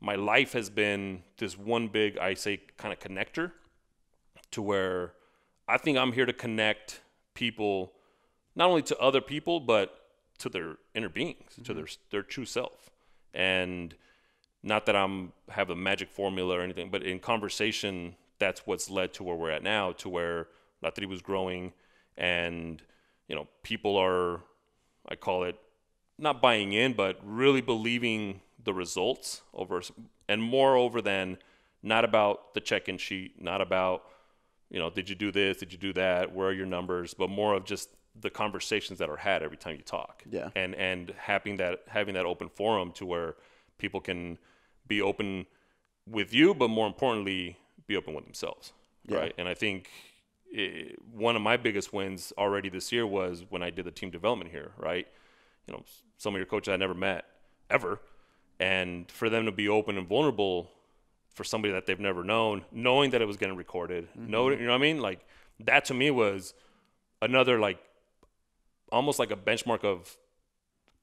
my life has been this one big I say kind of connector to where I think I'm here to connect people not only to other people but to their inner beings, to mm-hmm. their their true self. And not that I'm have a magic formula or anything, but in conversation that's what's led to where we're at now to where Latri was growing and you know, people are I call it not buying in, but really believing the results over, and moreover than not about the check-in sheet, not about, you know, did you do this, did you do that, where are your numbers, but more of just the conversations that are had every time you talk. Yeah. And and having that having that open forum to where people can be open with you, but more importantly, be open with themselves. Yeah. Right. And I think eh, one of my biggest wins already this year was when I did the team development here. Right you know, some of your coaches I never met ever, and for them to be open and vulnerable for somebody that they've never known, knowing that it was getting recorded, know, you know what I mean? Like that to me was another like almost like a benchmark of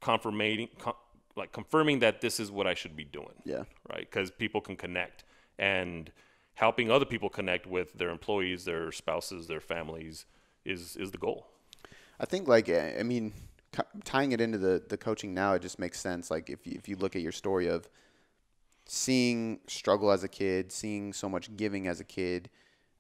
confirming, con- like confirming that this is what I should be doing. Yeah. Right. Because people can connect and helping other people connect with their employees, their spouses, their families is is the goal. I think like I I mean tying it into the the coaching now it just makes sense like if you, if you look at your story of seeing struggle as a kid, seeing so much giving as a kid,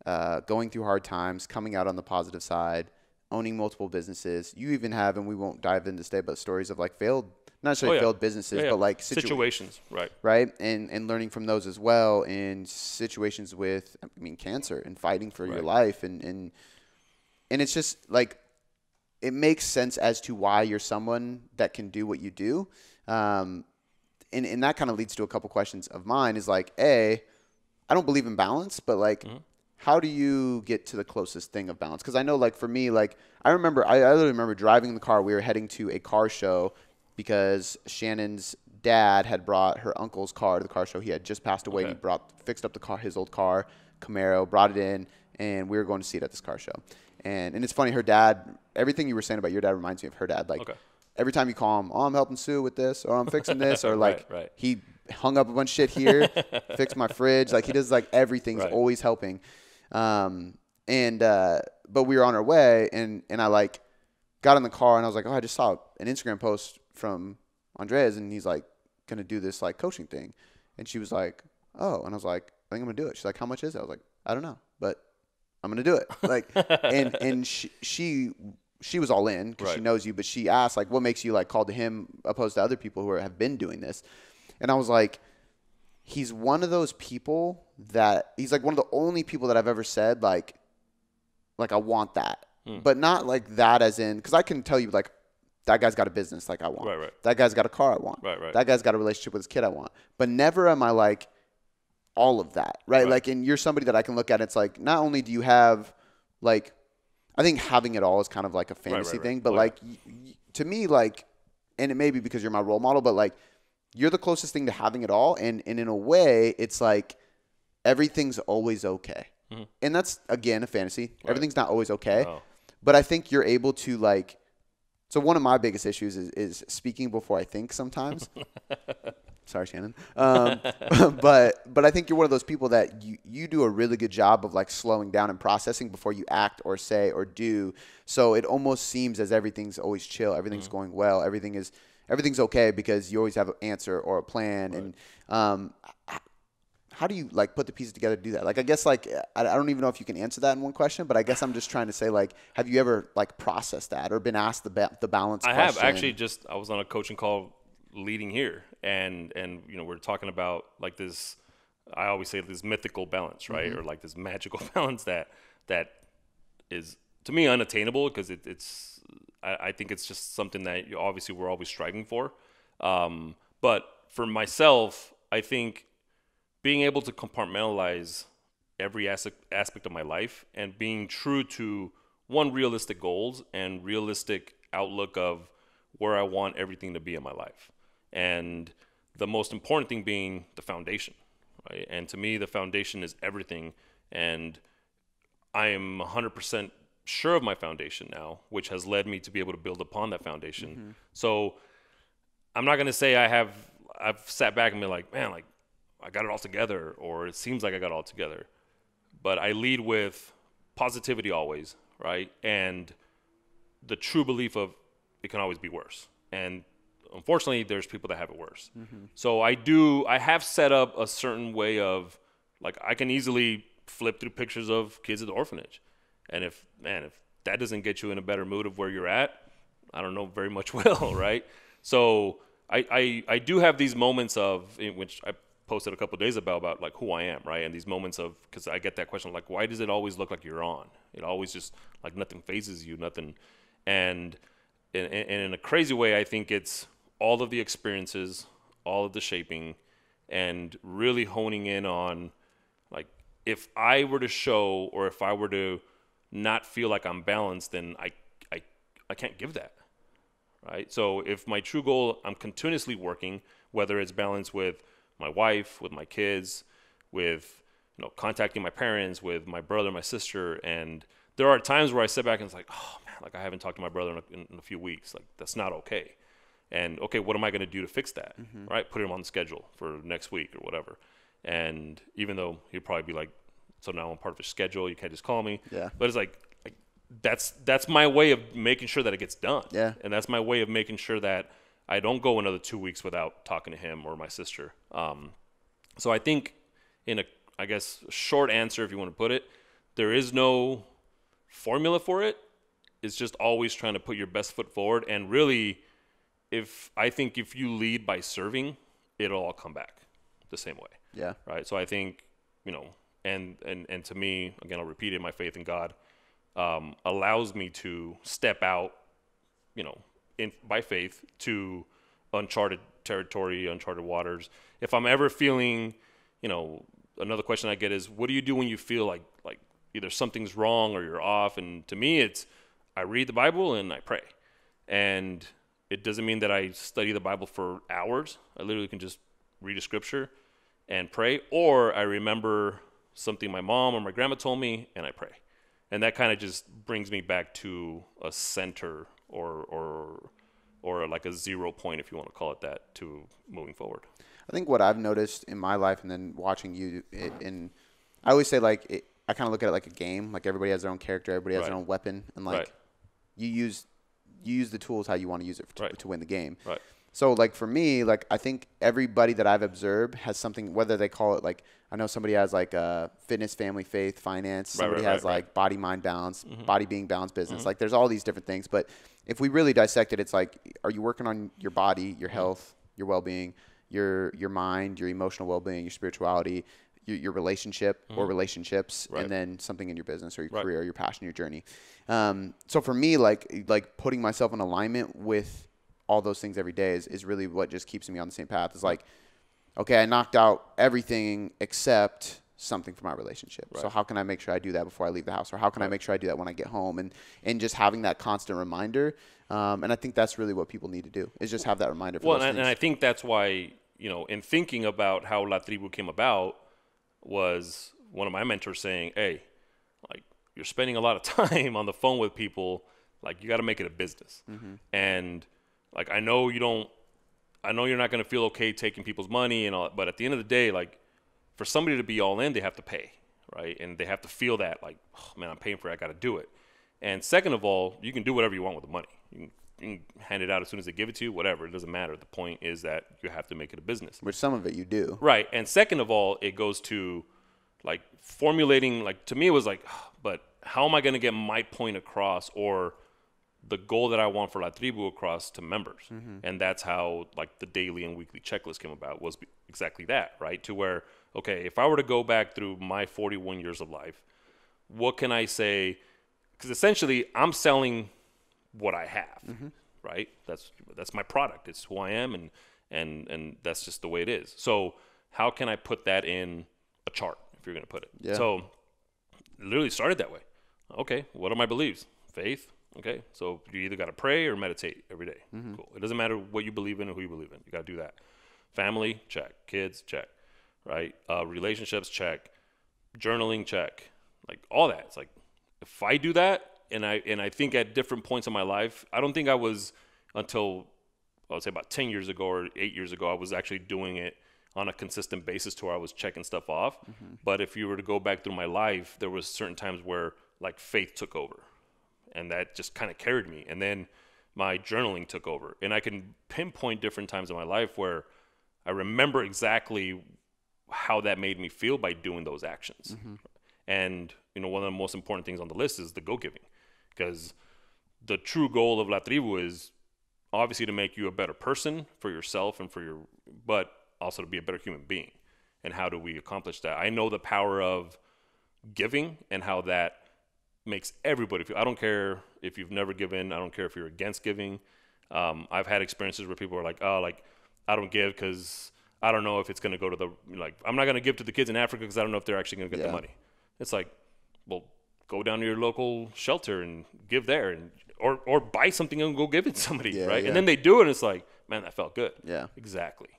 uh, going through hard times, coming out on the positive side, owning multiple businesses. You even have, and we won't dive into today, but stories of like failed, not necessarily Oh, yeah. failed businesses, Yeah, yeah. but like situ- situations. Right. right? And and learning from those as well in situations with I mean cancer and fighting for your life and and and it's just like it makes sense as to why you're someone that can do what you do. Um, and, and that kind of leads to a couple questions of mine is like, A, I don't believe in balance, but like, how do you get to the closest thing of balance? Because I know, like, for me, like, I remember, I, I literally remember driving in the car. We were heading to a car show because Shannon's dad had brought her uncle's car to the car show. He had just passed away. and He brought, fixed up the car, his old car, Camaro, brought it in, and we were going to see it at this car show. And, and it's funny, her dad, everything you were saying about your dad reminds me of her dad. Like, Okay. every time you call him, oh, I'm helping Sue with this, or I'm fixing this, or like Right, right. he hung up a bunch of shit here, fixed my fridge. Like he does like everything's Right. always helping. Um, and uh, but we were on our way, and and I like got in the car, and I was like, oh, I just saw an Instagram post from Andres, and he's like gonna do this like coaching thing, and she was like, oh, and I was like, I think I'm gonna do it. She's like, how much is it? I was like, I don't know, but I'm gonna do it. Like, and and she she she was all in because she knows you, but she asked like, what makes you like called to him opposed to other people who are, have been doing this? And I was like, he's one of those people that he's like one of the only people that I've ever said like, like I want that, Hmm. but not like that as in because I can tell you like. That guy's got a business like I want. Right, right. That guy's got a car I want. Right, right. That guy's got a relationship with his kid I want. But never am I like all of that, right? Right. Like, and you're somebody that I can look at. It's like not only do you have like, I think having it all is kind of like a fantasy right. thing, but like y- y- to me, like, and it may be because you're my role model, but like you're the closest thing to having it all, and and in a way, it's like everything's always okay, and that's again a fantasy. Everything's not always okay, No. But I think you're able to like. So one of my biggest issues is, is speaking before I think sometimes. Sorry, Shannon. Um, but but I think you're one of those people that you, you do a really good job of like slowing down and processing before you act or say or do. So it almost seems as everything's always chill, everything's going well, everything is everything's okay because you always have an answer or a plan. And um, how do you like put the pieces together to do that? Like I guess like I, I don't even know if you can answer that in one question, but I guess I'm just trying to say like, have you ever like processed that or been asked the ba- the balance? I have actually just I was on a coaching call leading here and and you know we're talking about like this I always say this mythical balance right Mm-hmm. or like this magical balance that that is to me unattainable because it, it's I, I think it's just something that you, obviously we're always striving for um, but for myself I think being able to compartmentalize every aspect aspect of my life and being true to one realistic goals and realistic outlook of where I want everything to be in my life. And the most important thing being the foundation, right? And to me the foundation is everything and I am 100% sure of my foundation now, which has led me to be able to build upon that foundation. Mm-hmm. So I'm not going to say I have I've sat back and been like, man, like I got it all together or it seems like I got it all together. But I lead with positivity always, right? And the true belief of it can always be worse. And unfortunately, there's people that have it worse. Mm-hmm. So I do, I have set up a certain way of, like, I can easily flip through pictures of kids at the orphanage. And if, man, if that doesn't get you in a better mood of where you're at, I don't know very much will, right? So I, I, I do have these moments of, in which I posted a couple days about, about like who I am, right? And these moments of, because I get that question, like, why does it always look like you're on? It always just, like, nothing phases you, nothing. And, and, in a crazy way, I think it's all of the experiences, all of the shaping, and really honing in on like if I were to show or if I were to not feel like I'm balanced, then I I, I can't give that. Right? So if my true goal I'm continuously working, whether it's balance with my wife, with my kids, with you know, contacting my parents, with my brother, my sister, and there are times where I sit back and it's like, oh man, like I haven't talked to my brother in a, in, a few weeks. Like that's not okay. and okay, what am I going to do to fix that? Mm-hmm. Right, put him on the schedule for next week or whatever. And even though he'd probably be like, so now I'm part of his schedule, you can't just call me. Yeah. But it's like, like that's that's my way of making sure that it gets done. Yeah. And that's my way of making sure that I don't go another two weeks without talking to him or my sister. Um, so I think, in a I guess short answer, if you want to put it, there is no formula for it. It's just always trying to put your best foot forward. And really, if I think if you lead by serving, it'll all come back the same way Yeah. right? So I think you know, and and and to me, again, I'll repeat it: my faith in God um, allows me to step out, you know, in by faith to uncharted territory, uncharted waters. If I'm ever feeling, you know, another question I get is, what do you do when you feel like like either something's wrong or you're off? And to me, it's I read the Bible and I pray, and it doesn't mean that I study the Bible for hours. I literally can just read a scripture and pray, or I remember something my mom or my grandma told me and I pray. And that kind of just brings me back to a center or or or like a zero point if you want to call it that to moving forward. I think what I've noticed in my life and then watching you, it, and I always say like it, I kind of look at it like a game. Like everybody has their own character, everybody has their own weapon, and like Right. you use you use the tools how you want to use it to, Right. to win the game. Right. So like for me, like I think everybody that I've observed has something. Whether they call it like I know somebody has like uh, fitness, family, faith, finance. Somebody right, has right, right. like body, mind balance, body being balance business. Like there's all these different things. But if we really dissect it, it's like, are you working on your body, your health, your well-being, your your mind, your emotional well-being, your spirituality, your, your relationship or relationships, Right. and then something in your business or your Right. career, your passion, your journey. Um, so for me, like like putting myself in alignment with all those things every day is, is really what just keeps me on the same path. It's like, okay, I knocked out everything except something for my relationship. So how can I make sure I do that before I leave the house, or how can I make sure I do that when I get home, and and just having that constant reminder. Um, and I think that's really what people need to do is just have that reminder. For Well, and, and I think that's why you know, in thinking about how La Tribu came about, was one of my mentors saying, "Hey, like you're spending a lot of time on the phone with people. Like you got to make it a business." And like I know you don't, I know you're not going to feel okay taking people's money and all, but at the end of the day, like for somebody to be all in, they have to pay, right? And they have to feel that, like, oh, man, I'm paying for it. I got to do it. And second of all, you can do whatever you want with the money. You can, you can hand it out as soon as they give it to you, whatever. It doesn't matter. The point is that you have to make it a business. which some of it you do. Right. And second of all, it goes to like formulating, like, to me, it was like, but how am I going to get my point across or the goal that I want for La Tribu across to members? Mm-hmm. And that's how like the daily and weekly checklist came about was exactly that, right? To where, okay, if I were to go back through my 41 years of life, what can I say? Because essentially, I'm selling what I have, mm-hmm. right? That's that's my product. It's who I am, and and and that's just the way it is. So how can I put that in a chart if you're going to put it? Yeah. So literally started that way. Okay, what are my beliefs? Faith. Okay, so you either got to pray or meditate every day. Cool. It doesn't matter what you believe in or who you believe in. You got to do that. Family, check. Kids, check. Right. Uh, relationships, check. Journaling, check. Like all that. It's like if I do that, and I and I think at different points in my life, I don't think I was until I would say about ten years ago or eight years ago, I was actually doing it on a consistent basis to where I was checking stuff off. But if you were to go back through my life, there was certain times where like faith took over, and that just kind of carried me. And then my journaling took over, and I can pinpoint different times in my life where I remember exactly how that made me feel by doing those actions. Mm-hmm. And you know, one of the most important things on the list is the go giving, because the true goal of La Tribu is obviously to make you a better person for yourself and for your, but also to be a better human being. And how do we accomplish that? I know the power of giving and how that makes everybody feel. I don't care if you've never given. I don't care if you're against giving. Um, I've had experiences where people are like, "Oh, like I don't give because I don't know if it's going to go to the like I'm not going to give to the kids in Africa because I don't know if they're actually going to get Yeah. the money." It's like, well, go down to your local shelter and give there, and or or buy something and go give it to somebody, Yeah, right? yeah. And then they do it, and it's like, man, that felt good. Yeah. exactly.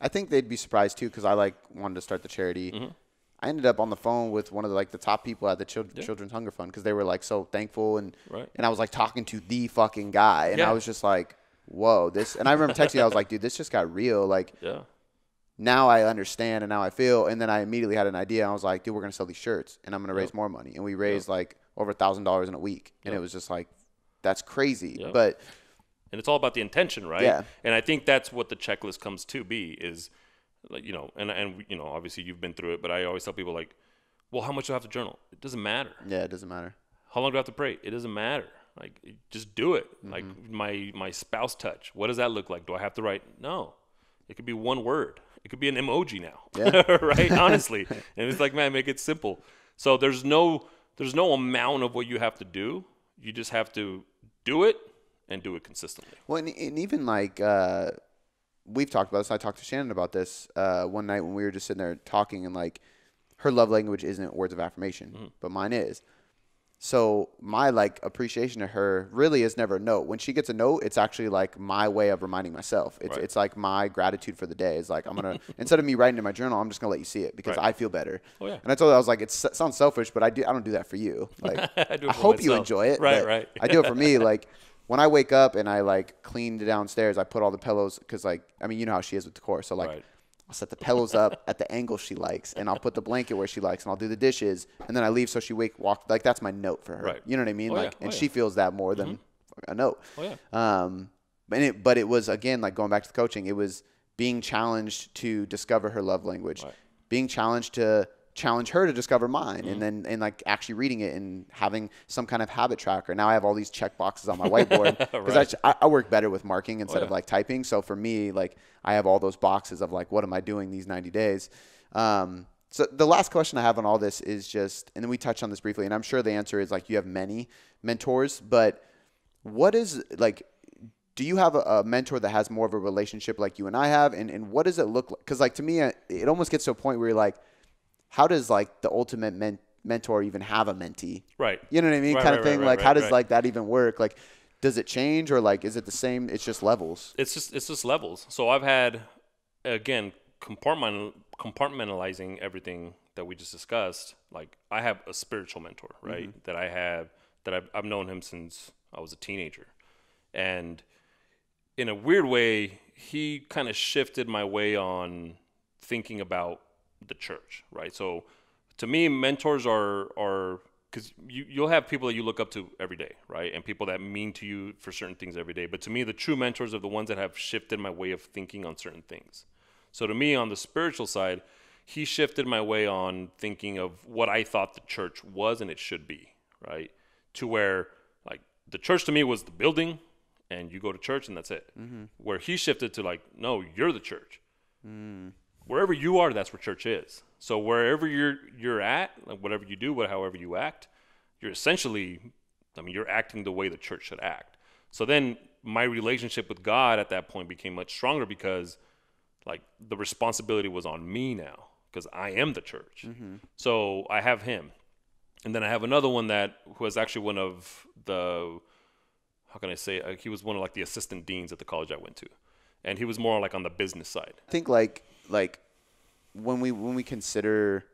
I think they'd be surprised too because I like wanted to start the charity. Mm-hmm. I ended up on the phone with one of the, like the top people at the Chil- Children's Hunger Fund because they were like so thankful and Right. and I was like talking to the fucking guy and Yeah. I was just like, whoa, this. And I remember texting you. I was like, dude, this just got real. Like Yeah. now I understand and now I feel. And then I immediately had an idea. I was like, dude, we're gonna sell these shirts and I'm gonna raise more money. And we raised like over a thousand dollars in a week. And it was just like, that's crazy. Yep. But and it's all about the intention, right? Yeah. And I think that's what the checklist comes to be is, like you know, and and you know, obviously you've been through it, but I always tell people like, well, how much do I have to journal? It doesn't matter. yeah, it doesn't matter. How long do I have to pray? It doesn't matter. Like just do it. Mm-hmm. Like my my spouse touch. What does that look like? Do I have to write? No. It could be one word. It could be an emoji now. right? Honestly. and it's like, man, make it simple. So there's no there's no amount of what you have to do. You just have to do it and do it consistently. Well, and, and even like uh, we've talked about this. I talked to Shannon about this uh, one night when we were just sitting there talking, and like her love language isn't words of affirmation, but mine is. So my like appreciation to her really is never a note. When she gets a note, it's actually like my way of reminding myself. It's Right. it's like my gratitude for the day. It's like I'm gonna instead of me writing in my journal, I'm just gonna let you see it because Right. I feel better. Oh, yeah. And I told her I was like, it sounds selfish, but I do I don't do that for you. Like I do it I hope you enjoy it. Right, right. I do it for me. Like when I wake up and I like clean downstairs, I put all the pillows because like I mean you know how she is with decor. So like Right. I'll set the pillows up at the angle she likes, and I'll put the blanket where she likes, and I'll do the dishes, and then I leave so she wake walk like that's my note for her. Right. You know what I mean? Oh, yeah. like, Oh, and yeah. she feels that more than a note. Oh yeah. Um, and it, but it was again like going back to the coaching. It was being challenged to discover her love language, Right. being challenged to challenge her to discover mine, Mm-hmm. and then and like actually reading it and having some kind of habit tracker. Now I have all these check boxes on my whiteboard because Right. I, I work better with marking instead of yeah. like typing. So for me, like I have all those boxes of like what am I doing these ninety days. Um, so the last question I have on all this is just, and then we touched on this briefly, and I'm sure the answer is like you have many mentors, but what is like do you have a, mentor that has more of a relationship like you and I have and, and what does it look like because like to me it almost gets to a point where you're like how does like the ultimate men- mentor even have a mentee Right. you know what I mean Right, kind right, of thing right, like how does like that even work like does it change or like is it the same it's just levels it's just it's just levels. So I've had again compartment compartmentalizing everything that we just discussed. Like I have a spiritual mentor, right? Mm-hmm. That I have that I've, I've known him since I was a teenager, and in a weird way, he kind of shifted my way on thinking about the church, right? So to me, mentors are are because you you'll have people that you look up to every day, right? And people that mean to you for certain things every day. But to me, the true mentors are the ones that have shifted my way of thinking on certain things. So to me, on the spiritual side, he shifted my way on thinking of what I thought the church was and it should be, right? To where like the church to me was the building, and you go to church and that's it. Mm-hmm. Where he shifted to like, no, you're the church mm. Wherever you are, that's where church is. So wherever you're you're at, like whatever you do, what however you act, you're essentially, I mean, you're acting the way the church should act. So then my relationship with God at that point became much stronger because, like, the responsibility was on me now because I am the church. So I have him, and then I have another one that who was actually one of the, how can I say, uh, he was one of like the assistant deans at the college I went to, and he was more like on the business side. I think like like when we when we consider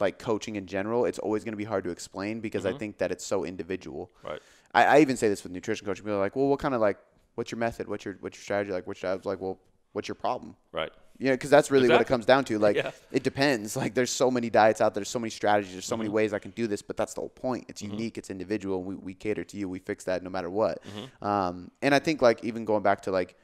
like coaching in general, it's always going to be hard to explain because I think that it's so individual. Right. I, I even say this with nutrition coaching. People are like, well, what kind of like, what's your method? What's your what's your strategy? Like, which I was like, well, what's your problem? Right. You know, because that's really what it comes down to. Like, Yeah. it depends. Like, there's so many diets out there, there's so many strategies, there's so Mm-hmm. many ways I can do this, but that's the whole point. It's unique, it's individual. And we, we cater to you. We fix that no matter what. Mm-hmm. Um, and I think like even going back to like,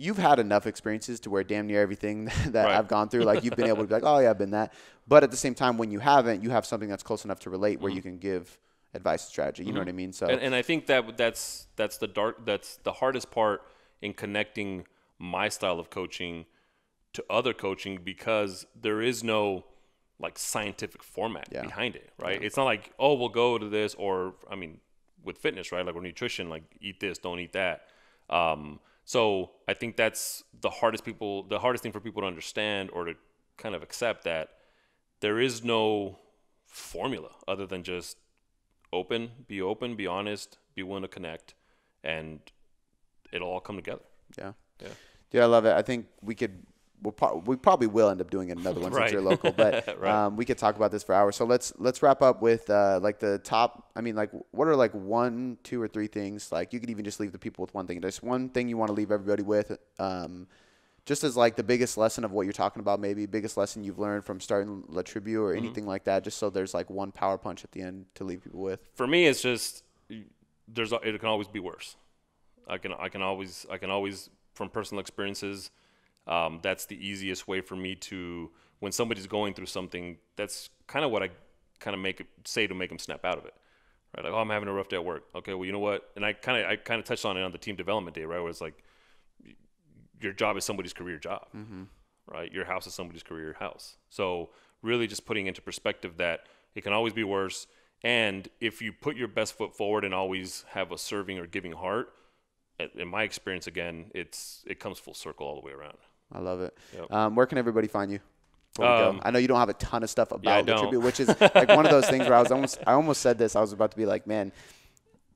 you've had enough experiences to where damn near everything that Right. I've gone through, like you've been able to be like, oh yeah, I've been that. But at the same time, when you haven't, you have something that's close enough to relate where you can give advice and strategy. You know what I mean? So Mm-hmm. and, and I think that that's that's the dark that's the hardest part in connecting my style of coaching to other coaching because there is no like scientific format Yeah. behind it, right? It's not like oh we'll go to this or I mean with fitness, right? Like or nutrition, like eat this, don't eat that. Um, so I think that's the hardest people the hardest thing for people to understand or to kind of accept that there is no formula other than just open, be open, be honest, be willing to connect, and it'll all come together. Yeah. Yeah. Dude, I love it. I think we could we'll pro- we probably will end up doing another one Right. since you're local, but Right. um, we could talk about this for hours. So let's let's wrap up with uh, like the top. I mean, like what are like one, two, or three things? Like you could even just leave the people with one thing. Just one thing you want to leave everybody with. Um, just as like the biggest lesson of what you're talking about, maybe biggest lesson you've learned from starting La Tribu or anything like that. Just so there's like one power punch at the end to leave people with. for me, it's just there's it can always be worse. I can I can always I can always from personal experiences. Um, that's the easiest way for me to when somebody's going through something. That's kind of what I kind of make it say to make them snap out of it. Right, like oh, I'm having a rough day at work. Okay, well, you know what? And I kind of I kind of touched on it on the team development day, right? Where it's like your job is somebody's career job, right? Your house is somebody's career house. So really, just putting into perspective that it can always be worse. And if you put your best foot forward and always have a serving or giving heart, in my experience, again, it's it comes full circle all the way around. I love it. Yep. Um, where can everybody find you? before we go? Um, I know you don't have a ton of stuff about the Tribu, which is like one of those things where I was almost I almost said this. I was about to be like, man,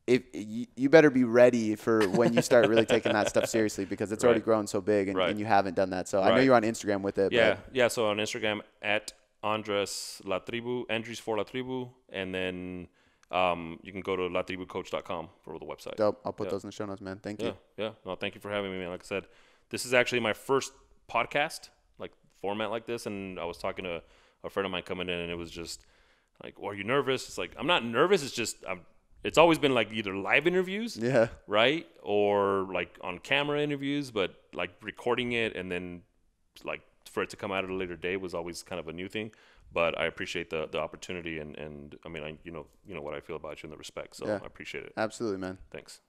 if you, you better be ready for when you start really taking that stuff seriously because it's already grown so big and, Right. and you haven't done that. So I know you're on Instagram with it. Yeah, yeah. So on Instagram at Andres La Tribu, Andres for La Tribu, and then um, you can go to latribucoach.com for the website. Dope. I'll put Yeah. those in the show notes, man. Thank Yeah, you. yeah. No, thank you for having me, man. Like I said, this is actually my first podcast, like format like this. And I was talking to a friend of mine coming in, and it was just like, well, "Are you nervous?" It's like I'm not nervous. It's just I'm. It's always been like either live interviews, Yeah. right, or like on camera interviews, but like recording it and then like for it to come out at a later day was always kind of a new thing. But I appreciate the the opportunity, and and I mean, I you know you know what I feel about you and the respect, so Yeah. I appreciate it. Absolutely, man. Thanks.